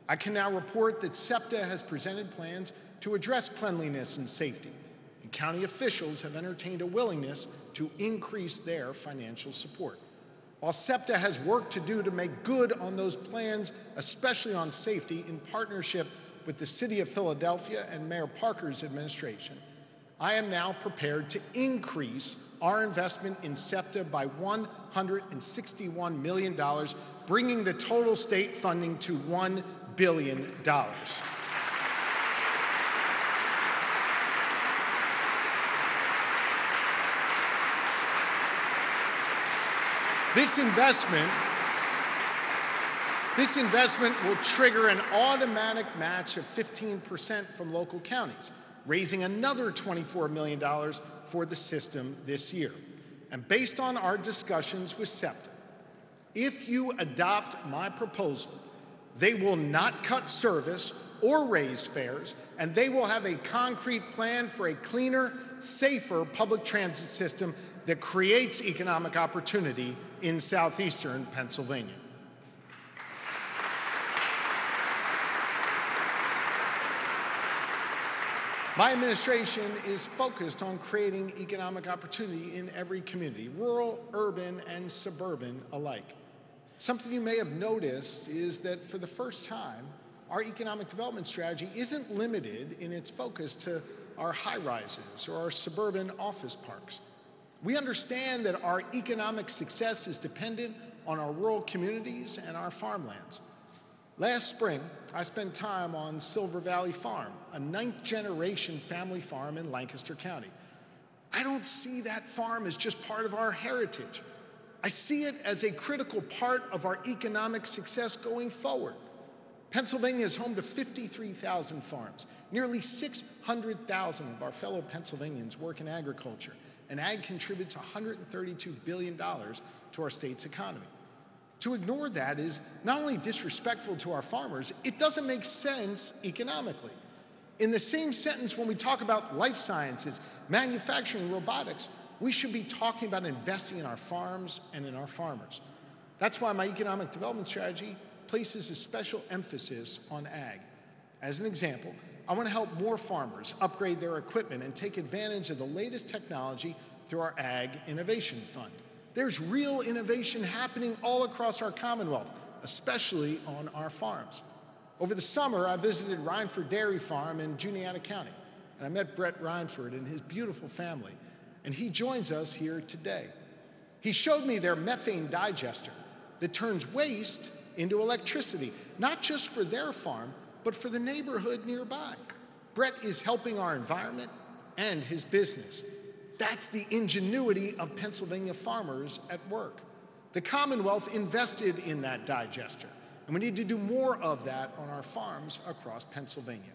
I can now report that SEPTA has presented plans to address cleanliness and safety, and county officials have entertained a willingness to increase their financial support. While SEPTA has work to do to make good on those plans, especially on safety, in partnership with the City of Philadelphia and Mayor Parker's administration, I am now prepared to increase our investment in SEPTA by $161 million, bringing the total state funding to $1 billion. This investment, this investment will trigger an automatic match of 15% from local counties, raising another $24 million for the system this year. And based on our discussions with SEPTA, if you adopt my proposal, they will not cut service or raise fares, and they will have a concrete plan for a cleaner, safer public transit system that creates economic opportunity in southeastern Pennsylvania. My administration is focused on creating economic opportunity in every community, rural, urban, and suburban alike. Something you may have noticed is that for the first time, our economic development strategy isn't limited in its focus to our high rises or our suburban office parks. We understand that our economic success is dependent on our rural communities and our farmlands. Last spring, I spent time on Silver Valley Farm, a ninth generation family farm in Lancaster County. I don't see that farm as just part of our heritage. I see it as a critical part of our economic success going forward. Pennsylvania is home to 53,000 farms. Nearly 600,000 of our fellow Pennsylvanians work in agriculture, and ag contributes $132 billion to our state's economy. To ignore that is not only disrespectful to our farmers, it doesn't make sense economically. In the same sentence, when we talk about life sciences, manufacturing, robotics, we should be talking about investing in our farms and in our farmers. That's why my economic development strategy places a special emphasis on ag. As an example, I want to help more farmers upgrade their equipment and take advantage of the latest technology through our Ag Innovation Fund. There's real innovation happening all across our Commonwealth, especially on our farms. Over the summer, I visited Reinford Dairy Farm in Juniata County, and I met Brett Reinford and his beautiful family, and he joins us here today. He showed me their methane digester that turns waste into electricity, not just for their farm, but for the neighborhood nearby. Brett is helping our environment and his business. That's the ingenuity of Pennsylvania farmers at work. The Commonwealth invested in that digester, and we need to do more of that on our farms across Pennsylvania.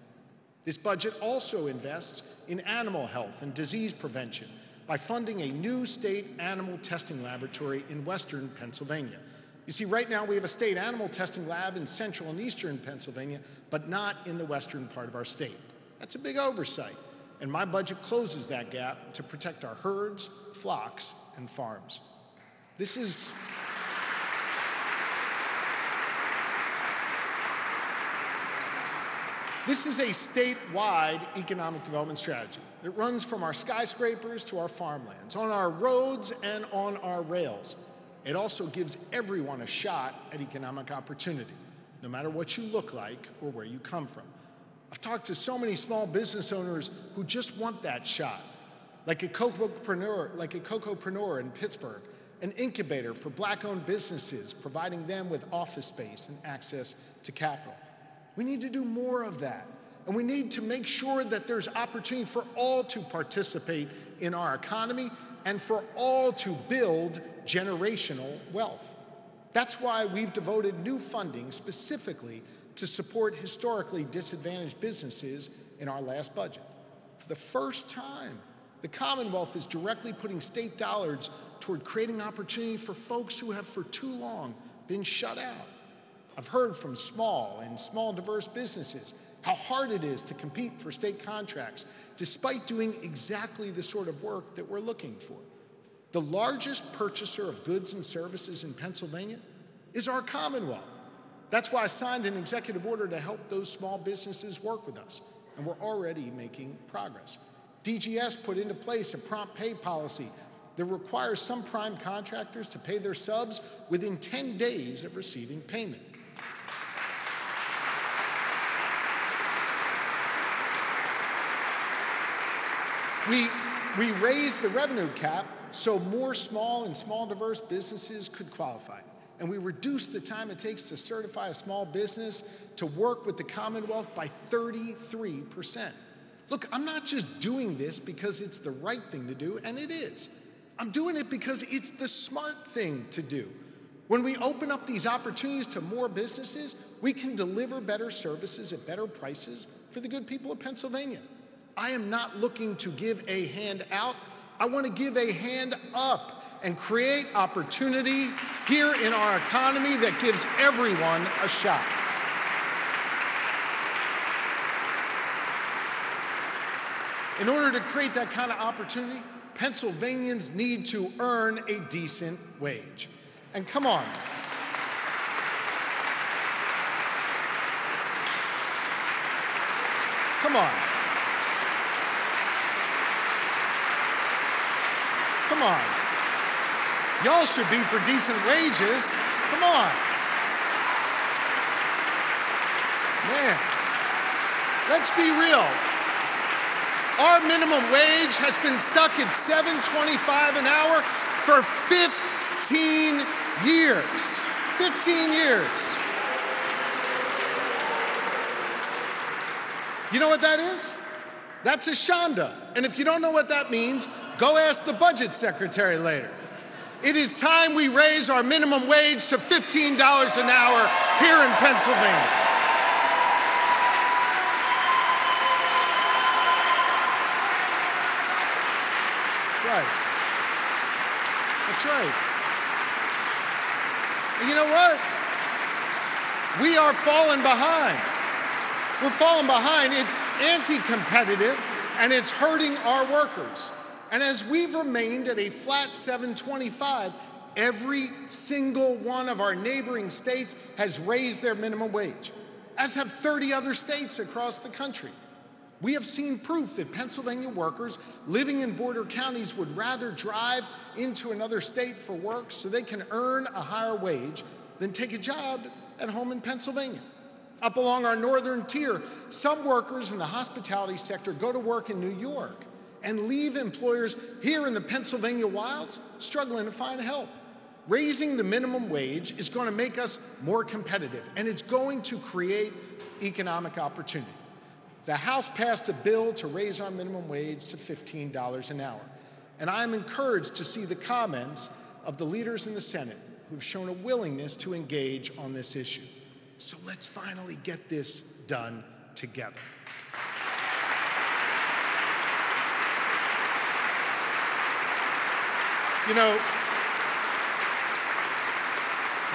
This budget also invests in animal health and disease prevention by funding a new state animal testing laboratory in western Pennsylvania. You see, right now we have a state animal testing lab in central and eastern Pennsylvania, but not in the western part of our state. That's a big oversight, and my budget closes that gap to protect our herds, flocks, and farms. This is This is a statewide economic development strategy that runs from our skyscrapers to our farmlands, on our roads and on our rails. It also gives everyone a shot at economic opportunity, no matter what you look like or where you come from. I've talked to so many small business owners who just want that shot, like a Cocopreneur, like a Cocopreneur in Pittsburgh, an incubator for black-owned businesses, providing them with office space and access to capital. We need to do more of that. And we need to make sure that there's opportunity for all to participate in our economy and for all to build generational wealth. That's why we've devoted new funding specifically to support historically disadvantaged businesses in our last budget. For the first time, the Commonwealth is directly putting state dollars toward creating opportunity for folks who have for too long been shut out. I've heard from small and small diverse businesses how hard it is to compete for state contracts despite doing exactly the sort of work that we're looking for. The largest purchaser of goods and services in Pennsylvania is our Commonwealth. That's why I signed an executive order to help those small businesses work with us, and we're already making progress. DGS put into place a prompt pay policy that requires some prime contractors to pay their subs within 10 days of receiving payment. We, we raised the revenue cap so more small and small diverse businesses could qualify. And we reduced the time it takes to certify a small business to work with the Commonwealth by 33%. Look, I'm not just doing this because it's the right thing to do, and it is. I'm doing it because it's the smart thing to do. When we open up these opportunities to more businesses, we can deliver better services at better prices for the good people of Pennsylvania. I am not looking to give a hand out. I want to give a hand up and create opportunity here in our economy that gives everyone a shot. In order to create that kind of opportunity, Pennsylvanians need to earn a decent wage. And come on. Come on. Come on. Y'all should be for decent wages. Come on. Man, let's be real. Our minimum wage has been stuck at 7.25 an hour for 15 years. 15 years. You know what that is? That's a shanda. And if you don't know what that means, Go ask the budget secretary later. It is time we raise our minimum wage to $15 an hour here in Pennsylvania. Right. That's right. And you know what? We are falling behind. We're falling behind. It's anti competitive and it's hurting our workers. And as we've remained at a flat 725, every single one of our neighboring states has raised their minimum wage, as have 30 other states across the country. We have seen proof that Pennsylvania workers living in border counties would rather drive into another state for work so they can earn a higher wage than take a job at home in Pennsylvania. Up along our northern tier, some workers in the hospitality sector go to work in New York and leave employers here in the Pennsylvania wilds struggling to find help. Raising the minimum wage is going to make us more competitive and it's going to create economic opportunity. The House passed a bill to raise our minimum wage to $15 an hour. And I'm encouraged to see the comments of the leaders in the Senate who've shown a willingness to engage on this issue. So let's finally get this done together. You know,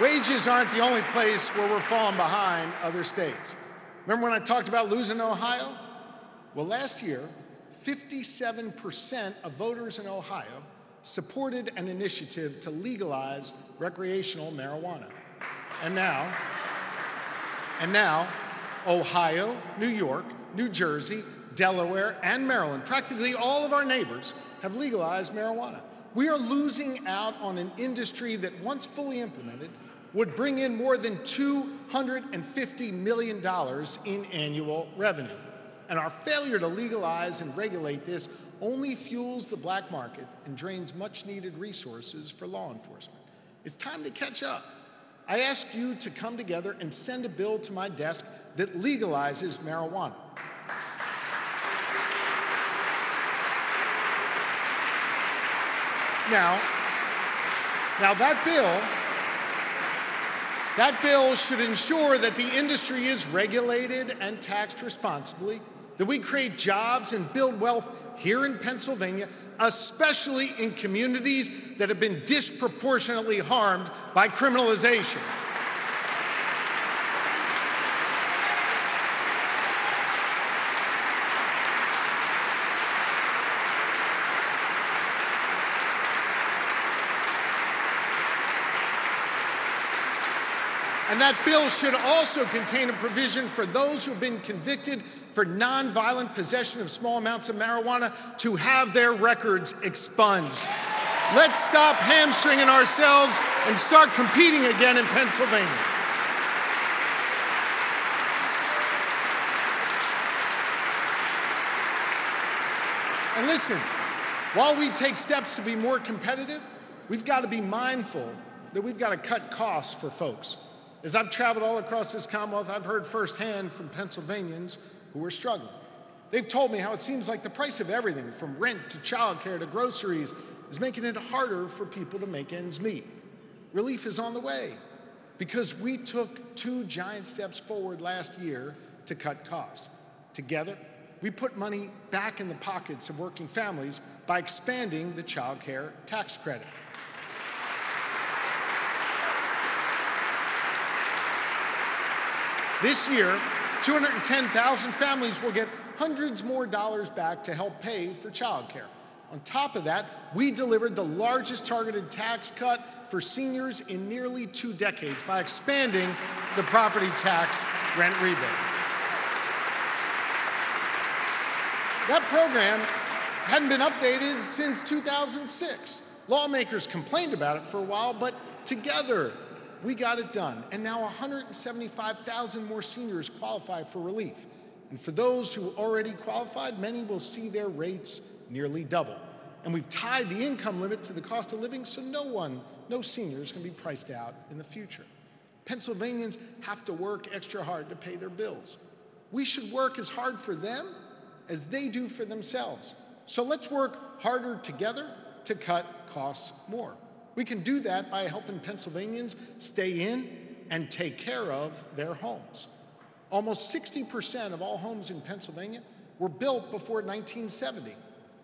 wages aren't the only place where we're falling behind other states. Remember when I talked about losing Ohio? Well, last year, 57% of voters in Ohio supported an initiative to legalize recreational marijuana. And now, and now, Ohio, New York, New Jersey, Delaware, and Maryland, practically all of our neighbors, have legalized marijuana. We are losing out on an industry that, once fully implemented, would bring in more than $250 million in annual revenue. And our failure to legalize and regulate this only fuels the black market and drains much needed resources for law enforcement. It's time to catch up. I ask you to come together and send a bill to my desk that legalizes marijuana. Now, now that bill that bill should ensure that the industry is regulated and taxed responsibly, that we create jobs and build wealth here in Pennsylvania, especially in communities that have been disproportionately harmed by criminalization. And that bill should also contain a provision for those who have been convicted for nonviolent possession of small amounts of marijuana to have their records expunged. Let's stop hamstringing ourselves and start competing again in Pennsylvania. And listen, while we take steps to be more competitive, we've got to be mindful that we've got to cut costs for folks. As I've traveled all across this Commonwealth, I've heard firsthand from Pennsylvanians who are struggling. They've told me how it seems like the price of everything, from rent to childcare to groceries, is making it harder for people to make ends meet. Relief is on the way because we took two giant steps forward last year to cut costs. Together, we put money back in the pockets of working families by expanding the child care tax credit. This year, 210,000 families will get hundreds more dollars back to help pay for childcare. On top of that, we delivered the largest targeted tax cut for seniors in nearly two decades by expanding the property tax rent rebate. That program hadn't been updated since 2006. Lawmakers complained about it for a while, but together we got it done. And now 175,000 more seniors qualify for relief. And for those who already qualified, many will see their rates nearly double. And we've tied the income limit to the cost of living so no one, no seniors can be priced out in the future. Pennsylvanians have to work extra hard to pay their bills. We should work as hard for them as they do for themselves. So let's work harder together to cut costs more. We can do that by helping Pennsylvanians stay in and take care of their homes. Almost 60% of all homes in Pennsylvania were built before 1970,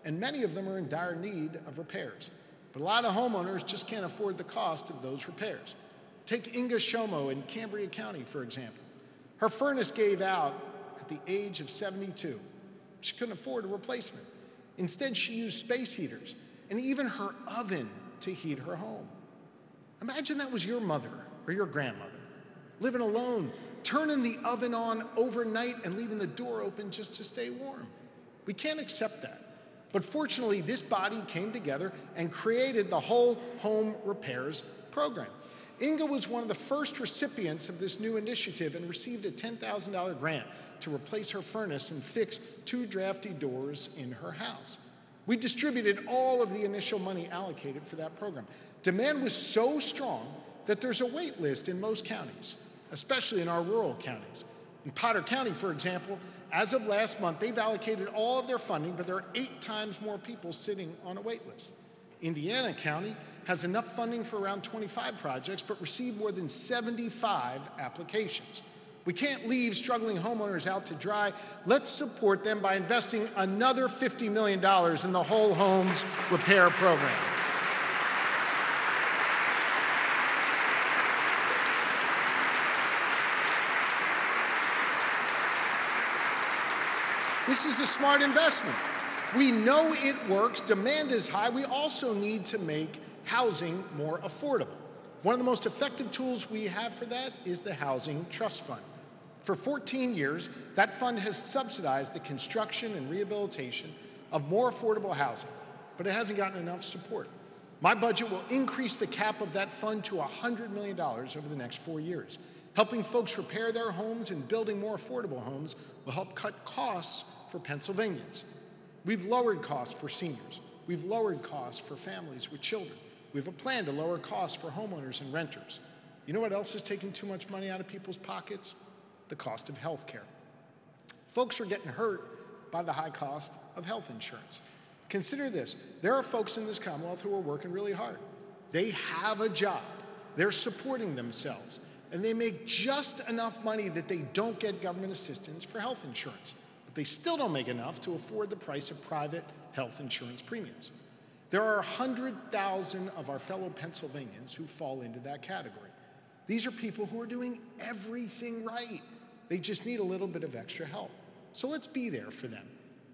and many of them are in dire need of repairs. But a lot of homeowners just can't afford the cost of those repairs. Take Inga Shomo in Cambria County, for example. Her furnace gave out at the age of 72. She couldn't afford a replacement. Instead, she used space heaters and even her oven to heat her home. Imagine that was your mother or your grandmother, living alone, turning the oven on overnight and leaving the door open just to stay warm. We can't accept that. But fortunately, this body came together and created the Whole Home Repairs program. Inga was one of the first recipients of this new initiative and received a $10,000 grant to replace her furnace and fix two drafty doors in her house. We distributed all of the initial money allocated for that program. Demand was so strong that there's a wait list in most counties, especially in our rural counties. In Potter County, for example, as of last month, they've allocated all of their funding, but there are eight times more people sitting on a wait list. Indiana County has enough funding for around 25 projects, but received more than 75 applications. We can't leave struggling homeowners out to dry. Let's support them by investing another $50 million in the Whole Homes Repair Program. This is a smart investment. We know it works, demand is high. We also need to make housing more affordable. One of the most effective tools we have for that is the Housing Trust Fund. For 14 years, that fund has subsidized the construction and rehabilitation of more affordable housing, but it hasn't gotten enough support. My budget will increase the cap of that fund to $100 million over the next four years. Helping folks repair their homes and building more affordable homes will help cut costs for Pennsylvanians. We've lowered costs for seniors. We've lowered costs for families with children. We have a plan to lower costs for homeowners and renters. You know what else is taking too much money out of people's pockets? The cost of health care. Folks are getting hurt by the high cost of health insurance. Consider this there are folks in this Commonwealth who are working really hard. They have a job, they're supporting themselves, and they make just enough money that they don't get government assistance for health insurance. But they still don't make enough to afford the price of private health insurance premiums. There are 100,000 of our fellow Pennsylvanians who fall into that category. These are people who are doing everything right. They just need a little bit of extra help. So let's be there for them.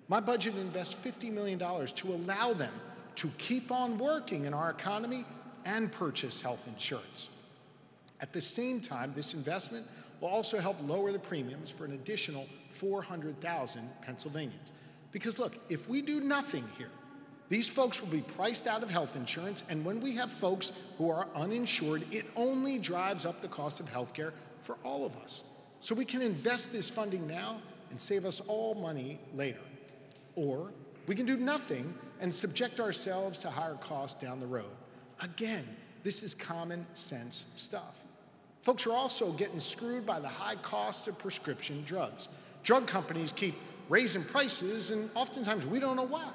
My budget invests $50 million to allow them to keep on working in our economy and purchase health insurance. At the same time, this investment will also help lower the premiums for an additional 400,000 Pennsylvanians. Because look, if we do nothing here, these folks will be priced out of health insurance, and when we have folks who are uninsured, it only drives up the cost of health care for all of us. So we can invest this funding now and save us all money later. Or we can do nothing and subject ourselves to higher costs down the road. Again, this is common sense stuff. Folks are also getting screwed by the high cost of prescription drugs. Drug companies keep raising prices, and oftentimes we don't know why.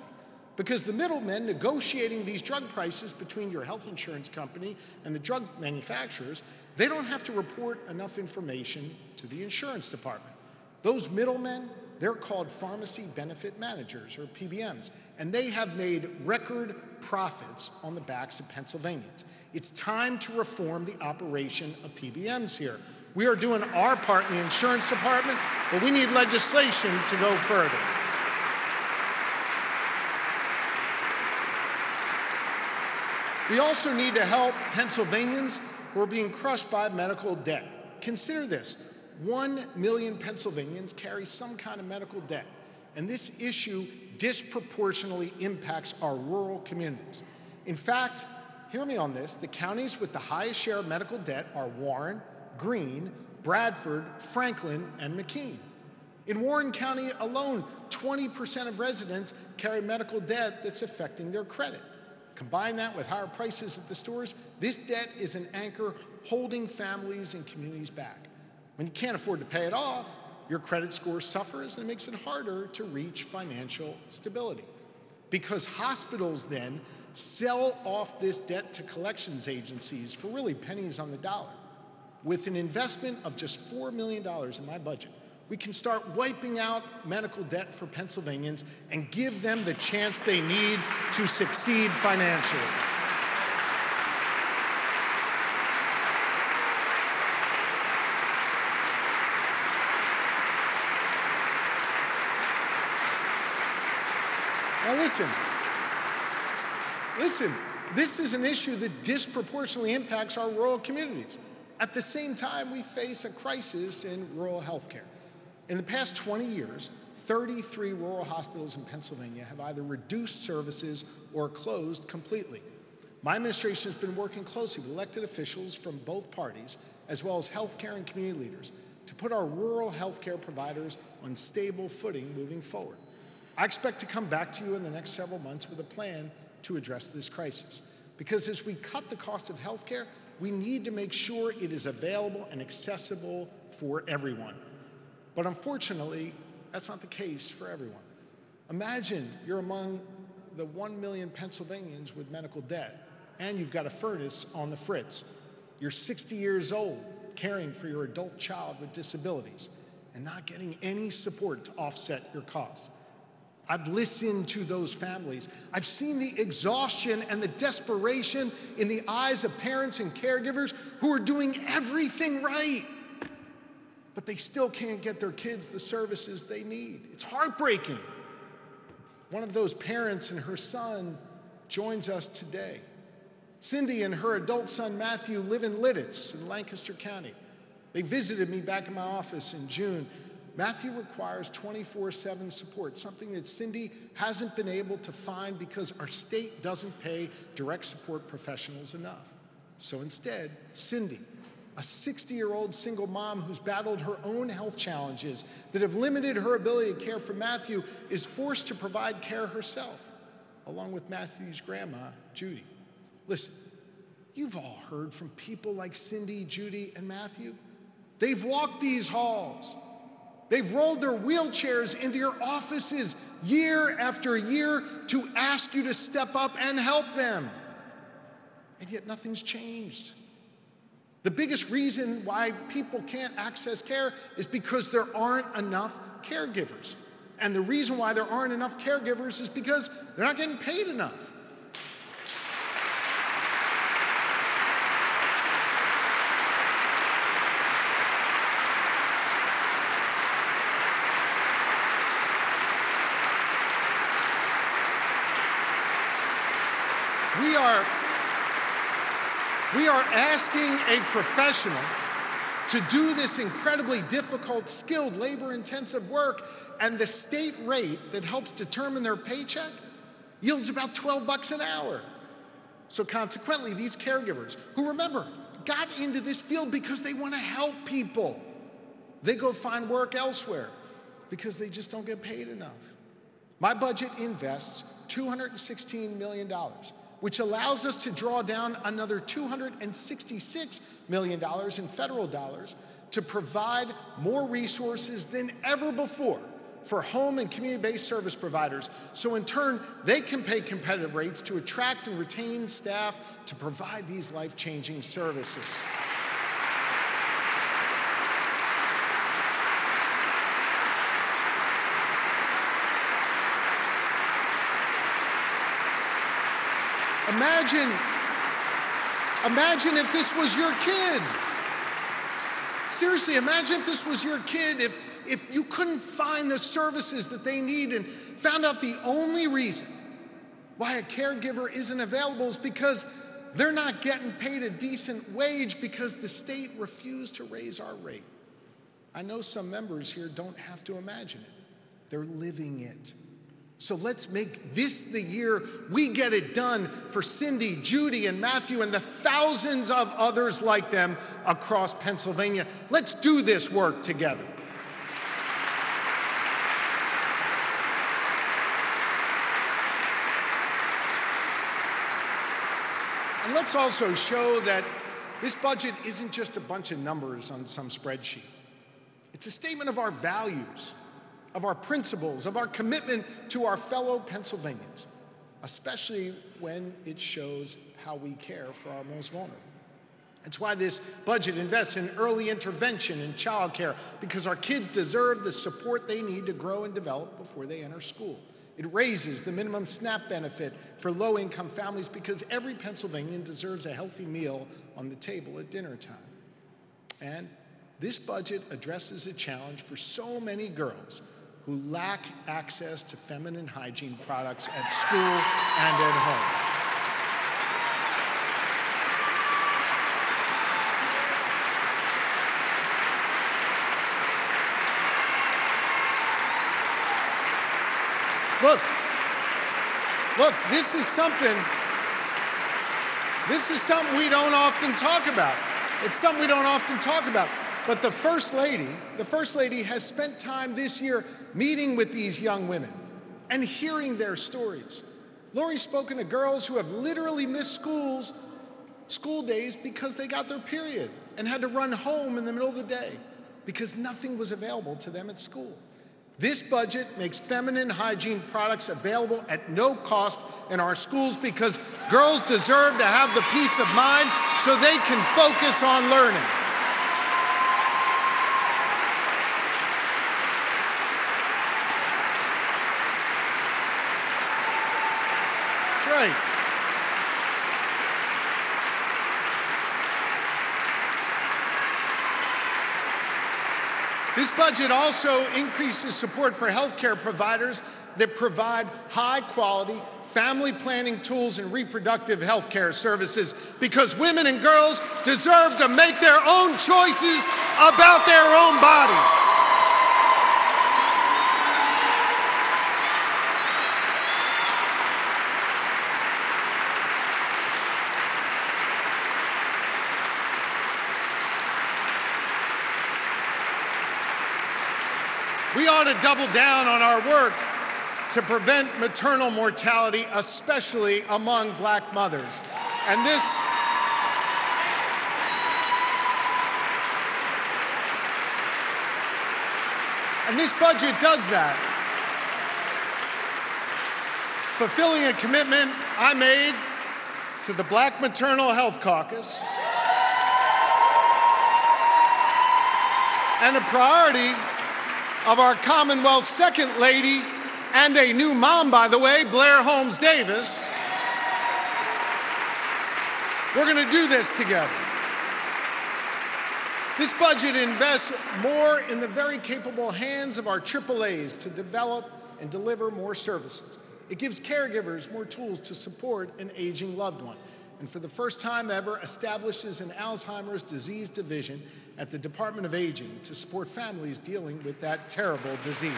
Because the middlemen negotiating these drug prices between your health insurance company and the drug manufacturers they don't have to report enough information to the insurance department. Those middlemen, they're called pharmacy benefit managers, or PBMs, and they have made record profits on the backs of Pennsylvanians. It's time to reform the operation of PBMs here. We are doing our part in the insurance department, but we need legislation to go further. We also need to help Pennsylvanians who are being crushed by medical debt. Consider this 1 million Pennsylvanians carry some kind of medical debt, and this issue disproportionately impacts our rural communities. In fact, hear me on this the counties with the highest share of medical debt are Warren, Greene, Bradford, Franklin, and McKean. In Warren County alone, 20% of residents carry medical debt that's affecting their credit. Combine that with higher prices at the stores, this debt is an anchor holding families and communities back. When you can't afford to pay it off, your credit score suffers and it makes it harder to reach financial stability. Because hospitals then sell off this debt to collections agencies for really pennies on the dollar. With an investment of just $4 million in my budget, we can start wiping out medical debt for Pennsylvanians and give them the chance they need to succeed financially. Now, listen, listen, this is an issue that disproportionately impacts our rural communities. At the same time, we face a crisis in rural health care. In the past 20 years, 33 rural hospitals in Pennsylvania have either reduced services or closed completely. My administration has been working closely with elected officials from both parties, as well as healthcare and community leaders, to put our rural healthcare providers on stable footing moving forward. I expect to come back to you in the next several months with a plan to address this crisis. Because as we cut the cost of healthcare, we need to make sure it is available and accessible for everyone. But unfortunately, that's not the case for everyone. Imagine you're among the 1 million Pennsylvanians with medical debt and you've got a furnace on the fritz. You're 60 years old, caring for your adult child with disabilities, and not getting any support to offset your costs. I've listened to those families. I've seen the exhaustion and the desperation in the eyes of parents and caregivers who are doing everything right, but they still can't get their kids the services they need. It's heartbreaking. One of those parents and her son joins us today. Cindy and her adult son Matthew live in Lititz in Lancaster County. They visited me back in my office in June. Matthew requires 24 7 support, something that Cindy hasn't been able to find because our state doesn't pay direct support professionals enough. So instead, Cindy, a 60 year old single mom who's battled her own health challenges that have limited her ability to care for Matthew, is forced to provide care herself, along with Matthew's grandma, Judy. Listen, you've all heard from people like Cindy, Judy, and Matthew. They've walked these halls. They've rolled their wheelchairs into your offices year after year to ask you to step up and help them. And yet nothing's changed. The biggest reason why people can't access care is because there aren't enough caregivers. And the reason why there aren't enough caregivers is because they're not getting paid enough. We are, we are asking a professional to do this incredibly difficult, skilled, labor intensive work, and the state rate that helps determine their paycheck yields about 12 bucks an hour. So, consequently, these caregivers, who remember, got into this field because they want to help people, they go find work elsewhere because they just don't get paid enough. My budget invests $216 million which allows us to draw down another $266 million in federal dollars to provide more resources than ever before for home and community based service providers. So, in turn, they can pay competitive rates to attract and retain staff to provide these life changing services. Imagine, imagine if this was your kid. Seriously, imagine if this was your kid, if, if you couldn't find the services that they need and found out the only reason why a caregiver isn't available is because they're not getting paid a decent wage because the state refused to raise our rate. I know some members here don't have to imagine it, they're living it. So let's make this the year we get it done for Cindy, Judy, and Matthew, and the thousands of others like them across Pennsylvania. Let's do this work together. And let's also show that this budget isn't just a bunch of numbers on some spreadsheet. It's a statement of our values of our principles, of our commitment to our fellow Pennsylvanians, especially when it shows how we care for our most vulnerable. It's why this budget invests in early intervention and child care, because our kids deserve the support they need to grow and develop before they enter school. It raises the minimum SNAP benefit for low income families because every Pennsylvanian deserves a healthy meal on the table at dinner time. And this budget addresses a challenge for so many girls who lack access to feminine hygiene products at school and at home. Look, look, this is something, this is something we don't often talk about. It's something we don't often talk about. But the First Lady, the First Lady has spent time this year meeting with these young women and hearing their stories. Lori's spoken to girls who have literally missed schools, school days because they got their period and had to run home in the middle of the day because nothing was available to them at school. This budget makes feminine hygiene products available at no cost in our schools because girls deserve to have the peace of mind so they can focus on learning. Right. This budget also increases support for healthcare providers that provide high quality family planning tools and reproductive health care services because women and girls deserve to make their own choices about their own bodies. Ought to double down on our work to prevent maternal mortality, especially among black mothers. And this And this budget does that. Fulfilling a commitment I made to the Black Maternal Health Caucus and a priority of our Commonwealth Second Lady and a new mom, by the way, Blair Holmes Davis. We're going to do this together. This budget invests more in the very capable hands of our AAAs to develop and deliver more services. It gives caregivers more tools to support an aging loved one. And for the first time ever, establishes an Alzheimer's disease division at the Department of Aging to support families dealing with that terrible disease.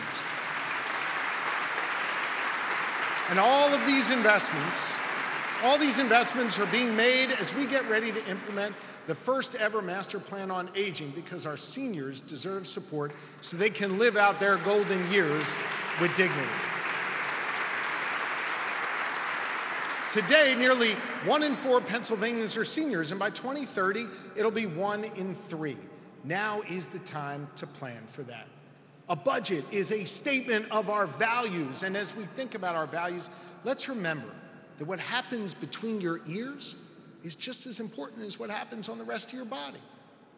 And all of these investments, all these investments are being made as we get ready to implement the first ever master plan on aging because our seniors deserve support so they can live out their golden years with dignity. Today, nearly one in four Pennsylvanians are seniors, and by 2030, it'll be one in three. Now is the time to plan for that. A budget is a statement of our values, and as we think about our values, let's remember that what happens between your ears is just as important as what happens on the rest of your body.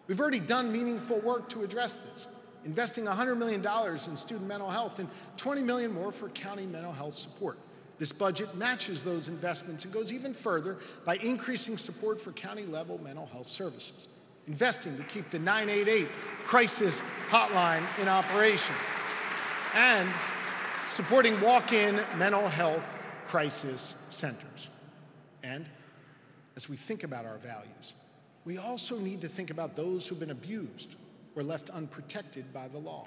We've already done meaningful work to address this, investing $100 million in student mental health and 20 million more for county mental health support. This budget matches those investments and goes even further by increasing support for county level mental health services, investing to keep the 988 crisis hotline in operation, and supporting walk in mental health crisis centers. And as we think about our values, we also need to think about those who've been abused or left unprotected by the law.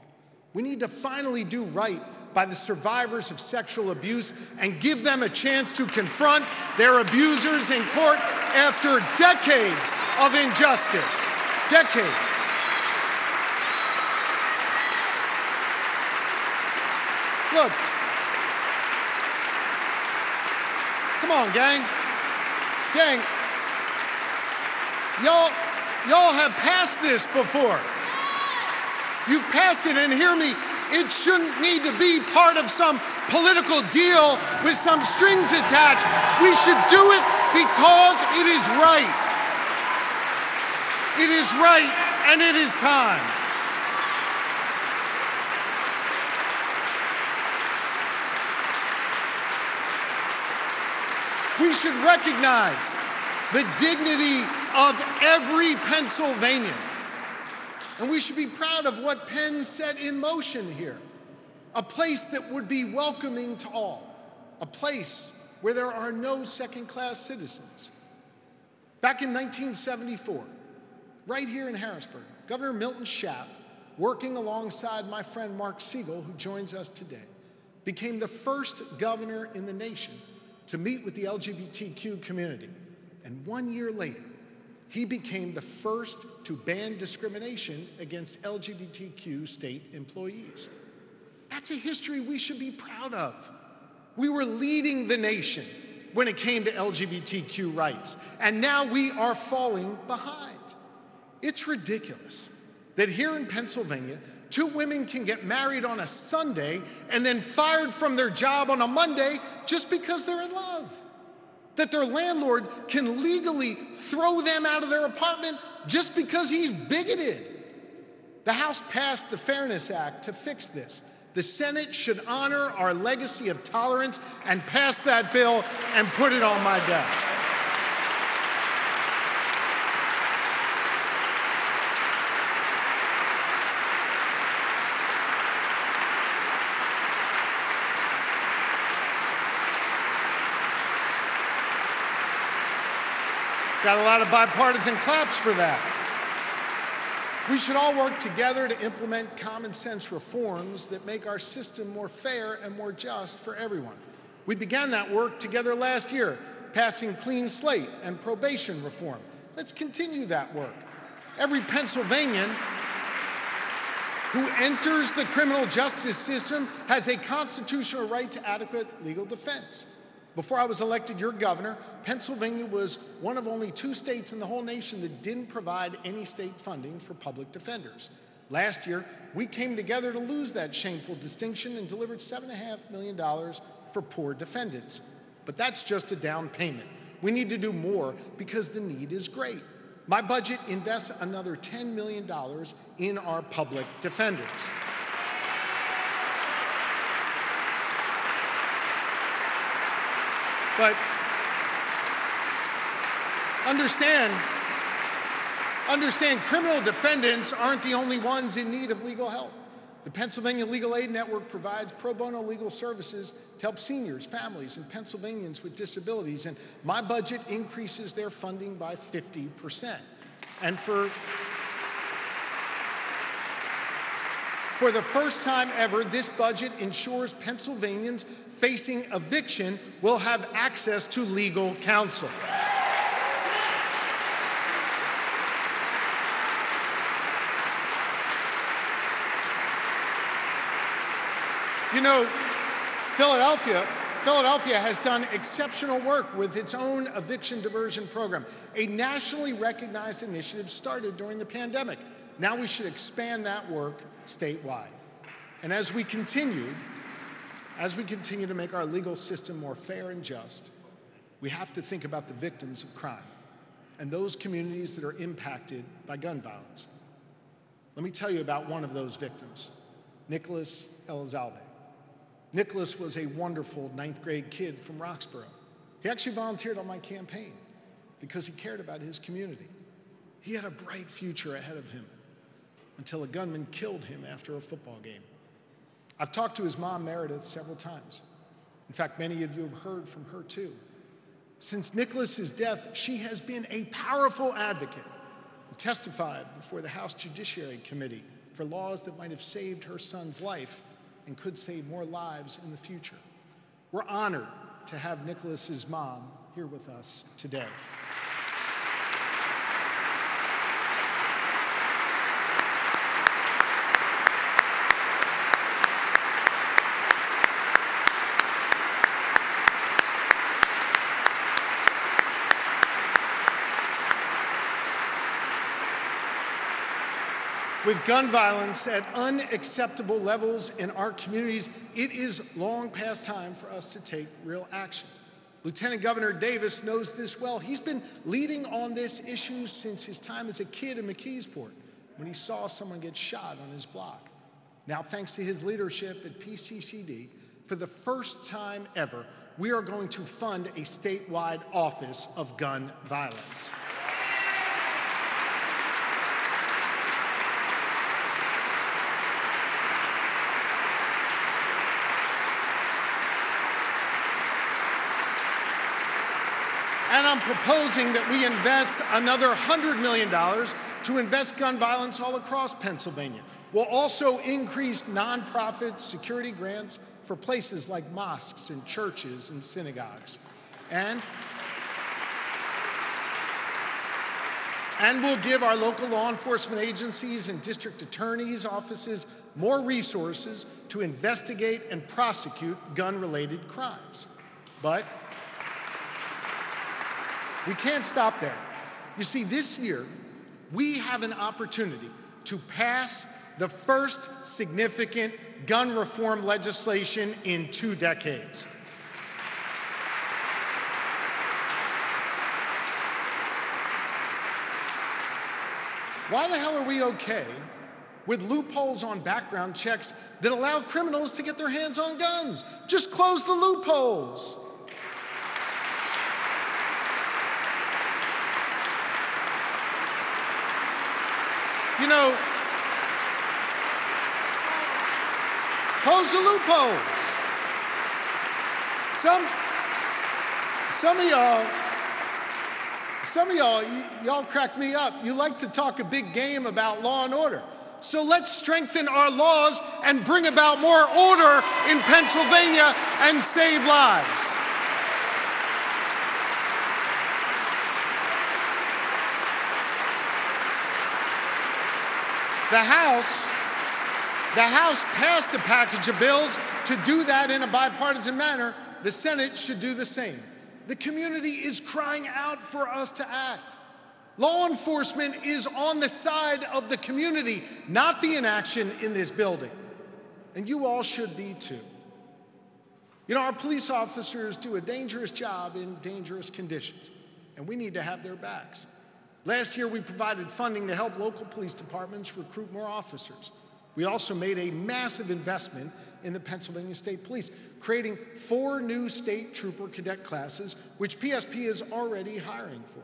We need to finally do right by the survivors of sexual abuse and give them a chance to confront their abusers in court after decades of injustice. Decades. Look. Come on, gang. Gang. Y'all, y'all have passed this before. You've passed it, and hear me, it shouldn't need to be part of some political deal with some strings attached. We should do it because it is right. It is right, and it is time. We should recognize the dignity of every Pennsylvanian. And we should be proud of what Penn set in motion here. a place that would be welcoming to all, a place where there are no second class citizens. Back in 1974, right here in Harrisburg, Governor Milton Shapp, working alongside my friend Mark Segal, who joins us today, became the first governor in the nation to meet with the LGBTQ community. And one year later, he became the first to ban discrimination against LGBTQ state employees. That's a history we should be proud of. We were leading the nation when it came to LGBTQ rights, and now we are falling behind. It's ridiculous that here in Pennsylvania, two women can get married on a Sunday and then fired from their job on a Monday just because they're in love. That their landlord can legally throw them out of their apartment just because he's bigoted. The House passed the Fairness Act to fix this. The Senate should honor our legacy of tolerance and pass that bill and put it on my desk. Got a lot of bipartisan claps for that. We should all work together to implement common sense reforms that make our system more fair and more just for everyone. We began that work together last year, passing clean slate and probation reform. Let's continue that work. Every Pennsylvanian who enters the criminal justice system has a constitutional right to adequate legal defense. Before I was elected your governor, Pennsylvania was one of only two states in the whole nation that didn't provide any state funding for public defenders. Last year, we came together to lose that shameful distinction and delivered $7.5 million for poor defendants. But that's just a down payment. We need to do more because the need is great. My budget invests another $10 million in our public defenders. But understand, understand criminal defendants aren't the only ones in need of legal help. The Pennsylvania Legal Aid Network provides pro bono legal services to help seniors, families, and Pennsylvanians with disabilities, and my budget increases their funding by 50%. And for For the first time ever, this budget ensures Pennsylvanians facing eviction will have access to legal counsel. You know, Philadelphia, Philadelphia has done exceptional work with its own eviction diversion program, a nationally recognized initiative started during the pandemic. Now we should expand that work statewide. And as we continue, as we continue to make our legal system more fair and just, we have to think about the victims of crime and those communities that are impacted by gun violence. Let me tell you about one of those victims, Nicholas Elizalde. Nicholas was a wonderful ninth grade kid from Roxborough. He actually volunteered on my campaign because he cared about his community. He had a bright future ahead of him until a gunman killed him after a football game. I've talked to his mom, Meredith, several times. In fact, many of you have heard from her too. Since Nicholas's death, she has been a powerful advocate and testified before the House Judiciary Committee for laws that might have saved her son's life and could save more lives in the future. We're honored to have Nicholas's mom here with us today. With gun violence at unacceptable levels in our communities, it is long past time for us to take real action. Lieutenant Governor Davis knows this well. He's been leading on this issue since his time as a kid in McKeesport when he saw someone get shot on his block. Now, thanks to his leadership at PCCD, for the first time ever, we are going to fund a statewide office of gun violence. I'm proposing that we invest another $100 million to invest gun violence all across Pennsylvania. We'll also increase nonprofit security grants for places like mosques and churches and synagogues. And And we'll give our local law enforcement agencies and district attorneys' offices more resources to investigate and prosecute gun related crimes. But we can't stop there. You see, this year, we have an opportunity to pass the first significant gun reform legislation in two decades. Why the hell are we okay with loopholes on background checks that allow criminals to get their hands on guns? Just close the loopholes. You know, close the loopholes. Some, some of y'all some of y'all, y'all crack me up. You like to talk a big game about law and order. So let's strengthen our laws and bring about more order in Pennsylvania and save lives. The House, the House passed a package of bills to do that in a bipartisan manner. The Senate should do the same. The community is crying out for us to act. Law enforcement is on the side of the community, not the inaction in this building. And you all should be too. You know, our police officers do a dangerous job in dangerous conditions, and we need to have their backs. Last year, we provided funding to help local police departments recruit more officers. We also made a massive investment in the Pennsylvania State Police, creating four new state trooper cadet classes, which PSP is already hiring for.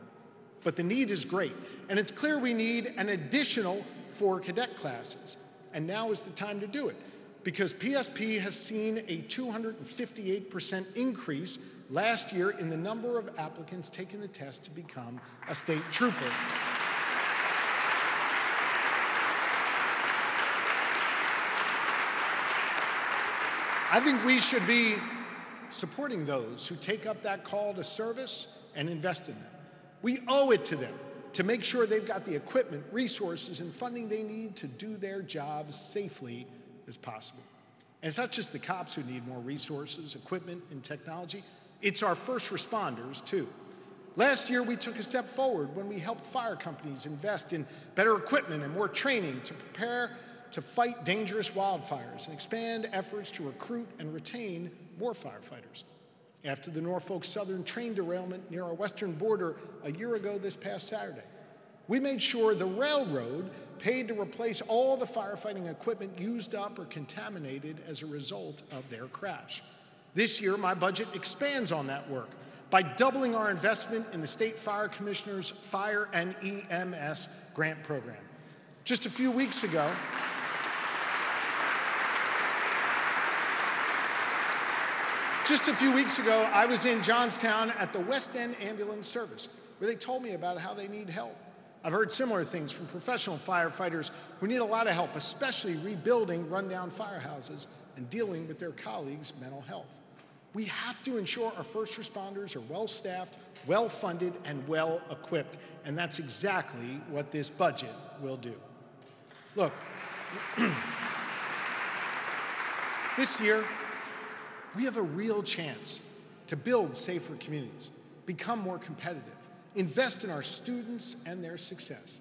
But the need is great, and it's clear we need an additional four cadet classes. And now is the time to do it, because PSP has seen a 258% increase last year in the number of applicants taking the test to become a state trooper. I think we should be supporting those who take up that call to service and invest in them. We owe it to them to make sure they've got the equipment, resources, and funding they need to do their jobs safely as possible. And it's not just the cops who need more resources, equipment, and technology, it's our first responders too. Last year, we took a step forward when we helped fire companies invest in better equipment and more training to prepare to fight dangerous wildfires and expand efforts to recruit and retain more firefighters. After the Norfolk Southern train derailment near our western border a year ago this past Saturday, we made sure the railroad paid to replace all the firefighting equipment used up or contaminated as a result of their crash. This year, my budget expands on that work by doubling our investment in the State Fire Commissioner's Fire and EMS grant program. Just a few weeks ago, Just a few weeks ago, I was in Johnstown at the West End Ambulance Service, where they told me about how they need help. I've heard similar things from professional firefighters who need a lot of help, especially rebuilding rundown firehouses and dealing with their colleagues' mental health. We have to ensure our first responders are well staffed, well funded, and well equipped, and that's exactly what this budget will do. Look, this year, we have a real chance to build safer communities, become more competitive, invest in our students and their success.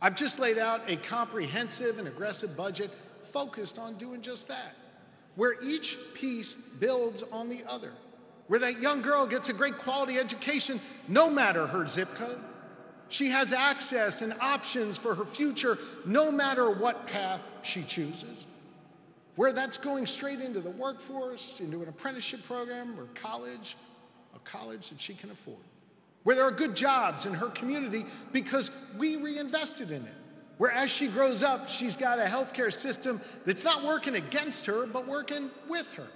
I've just laid out a comprehensive and aggressive budget focused on doing just that, where each piece builds on the other, where that young girl gets a great quality education no matter her zip code. She has access and options for her future no matter what path she chooses where that's going straight into the workforce, into an apprenticeship program or college, a college that she can afford. Where there are good jobs in her community because we reinvested in it. Where as she grows up, she's got a healthcare system that's not working against her, but working with her.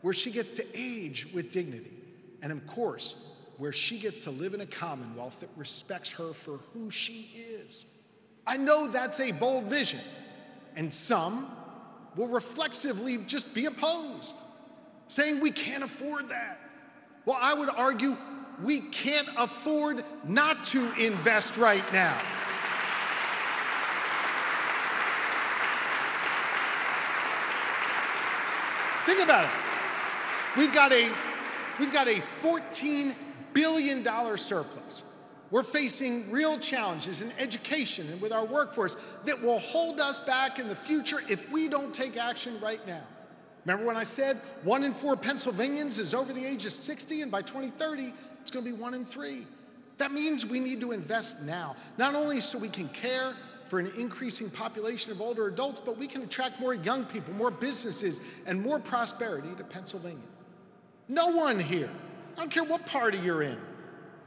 Where she gets to age with dignity. And of course, where she gets to live in a commonwealth that respects her for who she is. I know that's a bold vision, and some will reflexively just be opposed, saying we can't afford that. Well, I would argue we can't afford not to invest right now. Think about it. We've got a, we've got a $14 billion surplus. We're facing real challenges in education and with our workforce that will hold us back in the future if we don't take action right now. Remember when I said one in four Pennsylvanians is over the age of 60, and by 2030, it's going to be one in three. That means we need to invest now, not only so we can care for an increasing population of older adults, but we can attract more young people, more businesses, and more prosperity to Pennsylvania. No one here, I don't care what party you're in,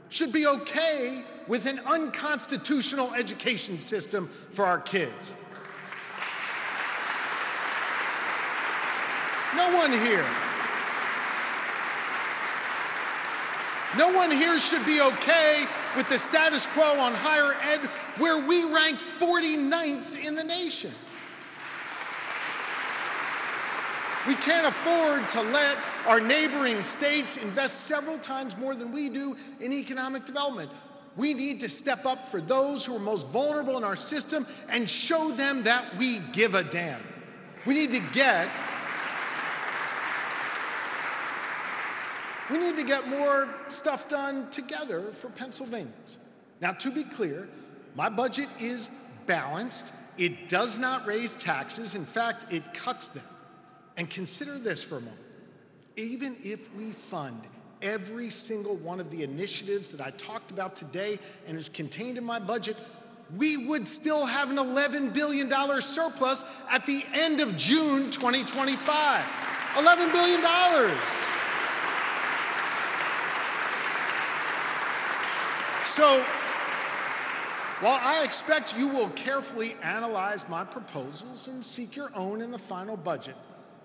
should be okay with an unconstitutional education system for our kids. No one here. No one here should be okay with the status quo on higher ed where we rank 49th in the nation. We can't afford to let our neighboring states invest several times more than we do in economic development. We need to step up for those who are most vulnerable in our system and show them that we give a damn. We need to get We need to get more stuff done together for Pennsylvanians. Now, to be clear, my budget is balanced. It does not raise taxes. In fact, it cuts them. And consider this for a moment. Even if we fund every single one of the initiatives that I talked about today and is contained in my budget, we would still have an $11 billion surplus at the end of June 2025. $11 billion. So, while I expect you will carefully analyze my proposals and seek your own in the final budget,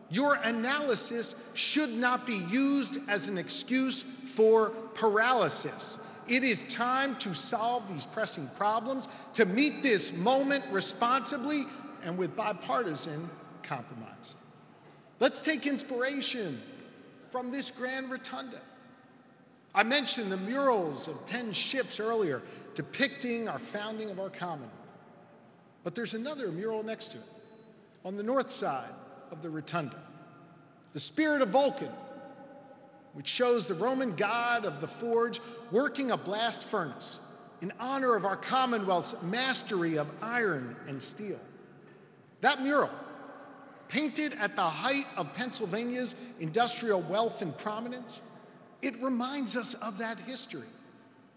your analysis should not be used as an excuse for paralysis. It is time to solve these pressing problems, to meet this moment responsibly and with bipartisan compromise. Let's take inspiration from this grand rotunda. I mentioned the murals of Penn's ships earlier, depicting our founding of our Commonwealth. But there's another mural next to it, on the north side of the rotunda. The spirit of Vulcan, which shows the Roman god of the forge working a blast furnace in honor of our Commonwealth's mastery of iron and steel. That mural, painted at the height of Pennsylvania's industrial wealth and prominence, it reminds us of that history.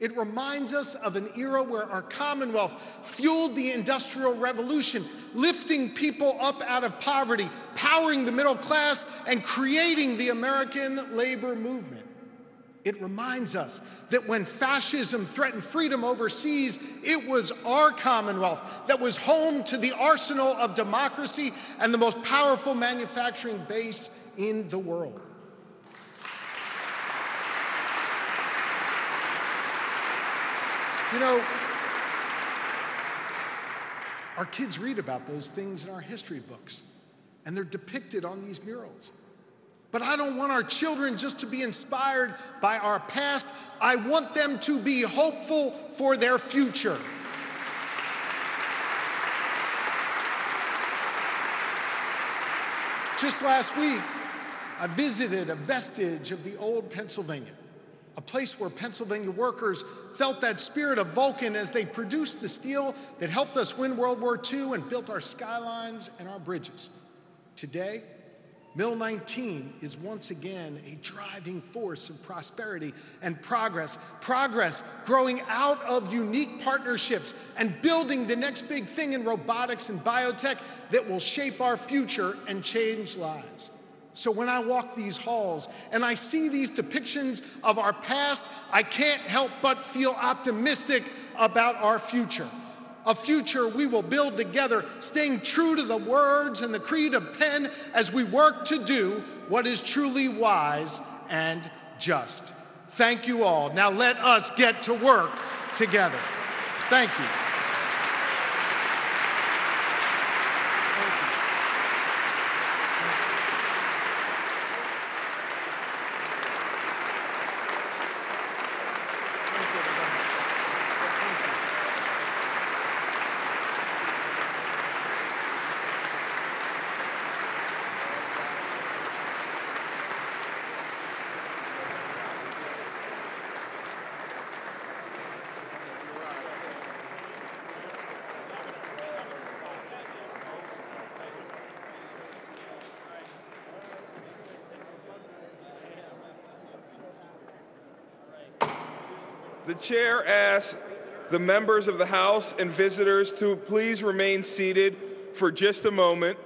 It reminds us of an era where our Commonwealth fueled the Industrial Revolution, lifting people up out of poverty, powering the middle class, and creating the American labor movement. It reminds us that when fascism threatened freedom overseas, it was our Commonwealth that was home to the arsenal of democracy and the most powerful manufacturing base in the world. You know, our kids read about those things in our history books, and they're depicted on these murals. But I don't want our children just to be inspired by our past. I want them to be hopeful for their future. Just last week, I visited a vestige of the old Pennsylvania a place where Pennsylvania workers felt that spirit of Vulcan as they produced the steel that helped us win World War II and built our skylines and our bridges. Today, Mill 19 is once again a driving force of prosperity and progress. Progress growing out of unique partnerships and building the next big thing in robotics and biotech that will shape our future and change lives. So when I walk these halls and I see these depictions of our past, I can't help but feel optimistic about our future. A future we will build together, staying true to the words and the creed of Penn as we work to do what is truly wise and just. Thank you all. Now let us get to work together. Thank you. Chair asks the members of the House and visitors to please remain seated for just a moment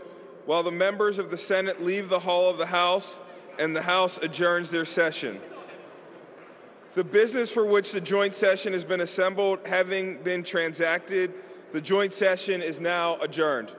while the members of the Senate leave the hall of the House and the House adjourns their session. The business for which the joint session has been assembled having been transacted, the joint session is now adjourned.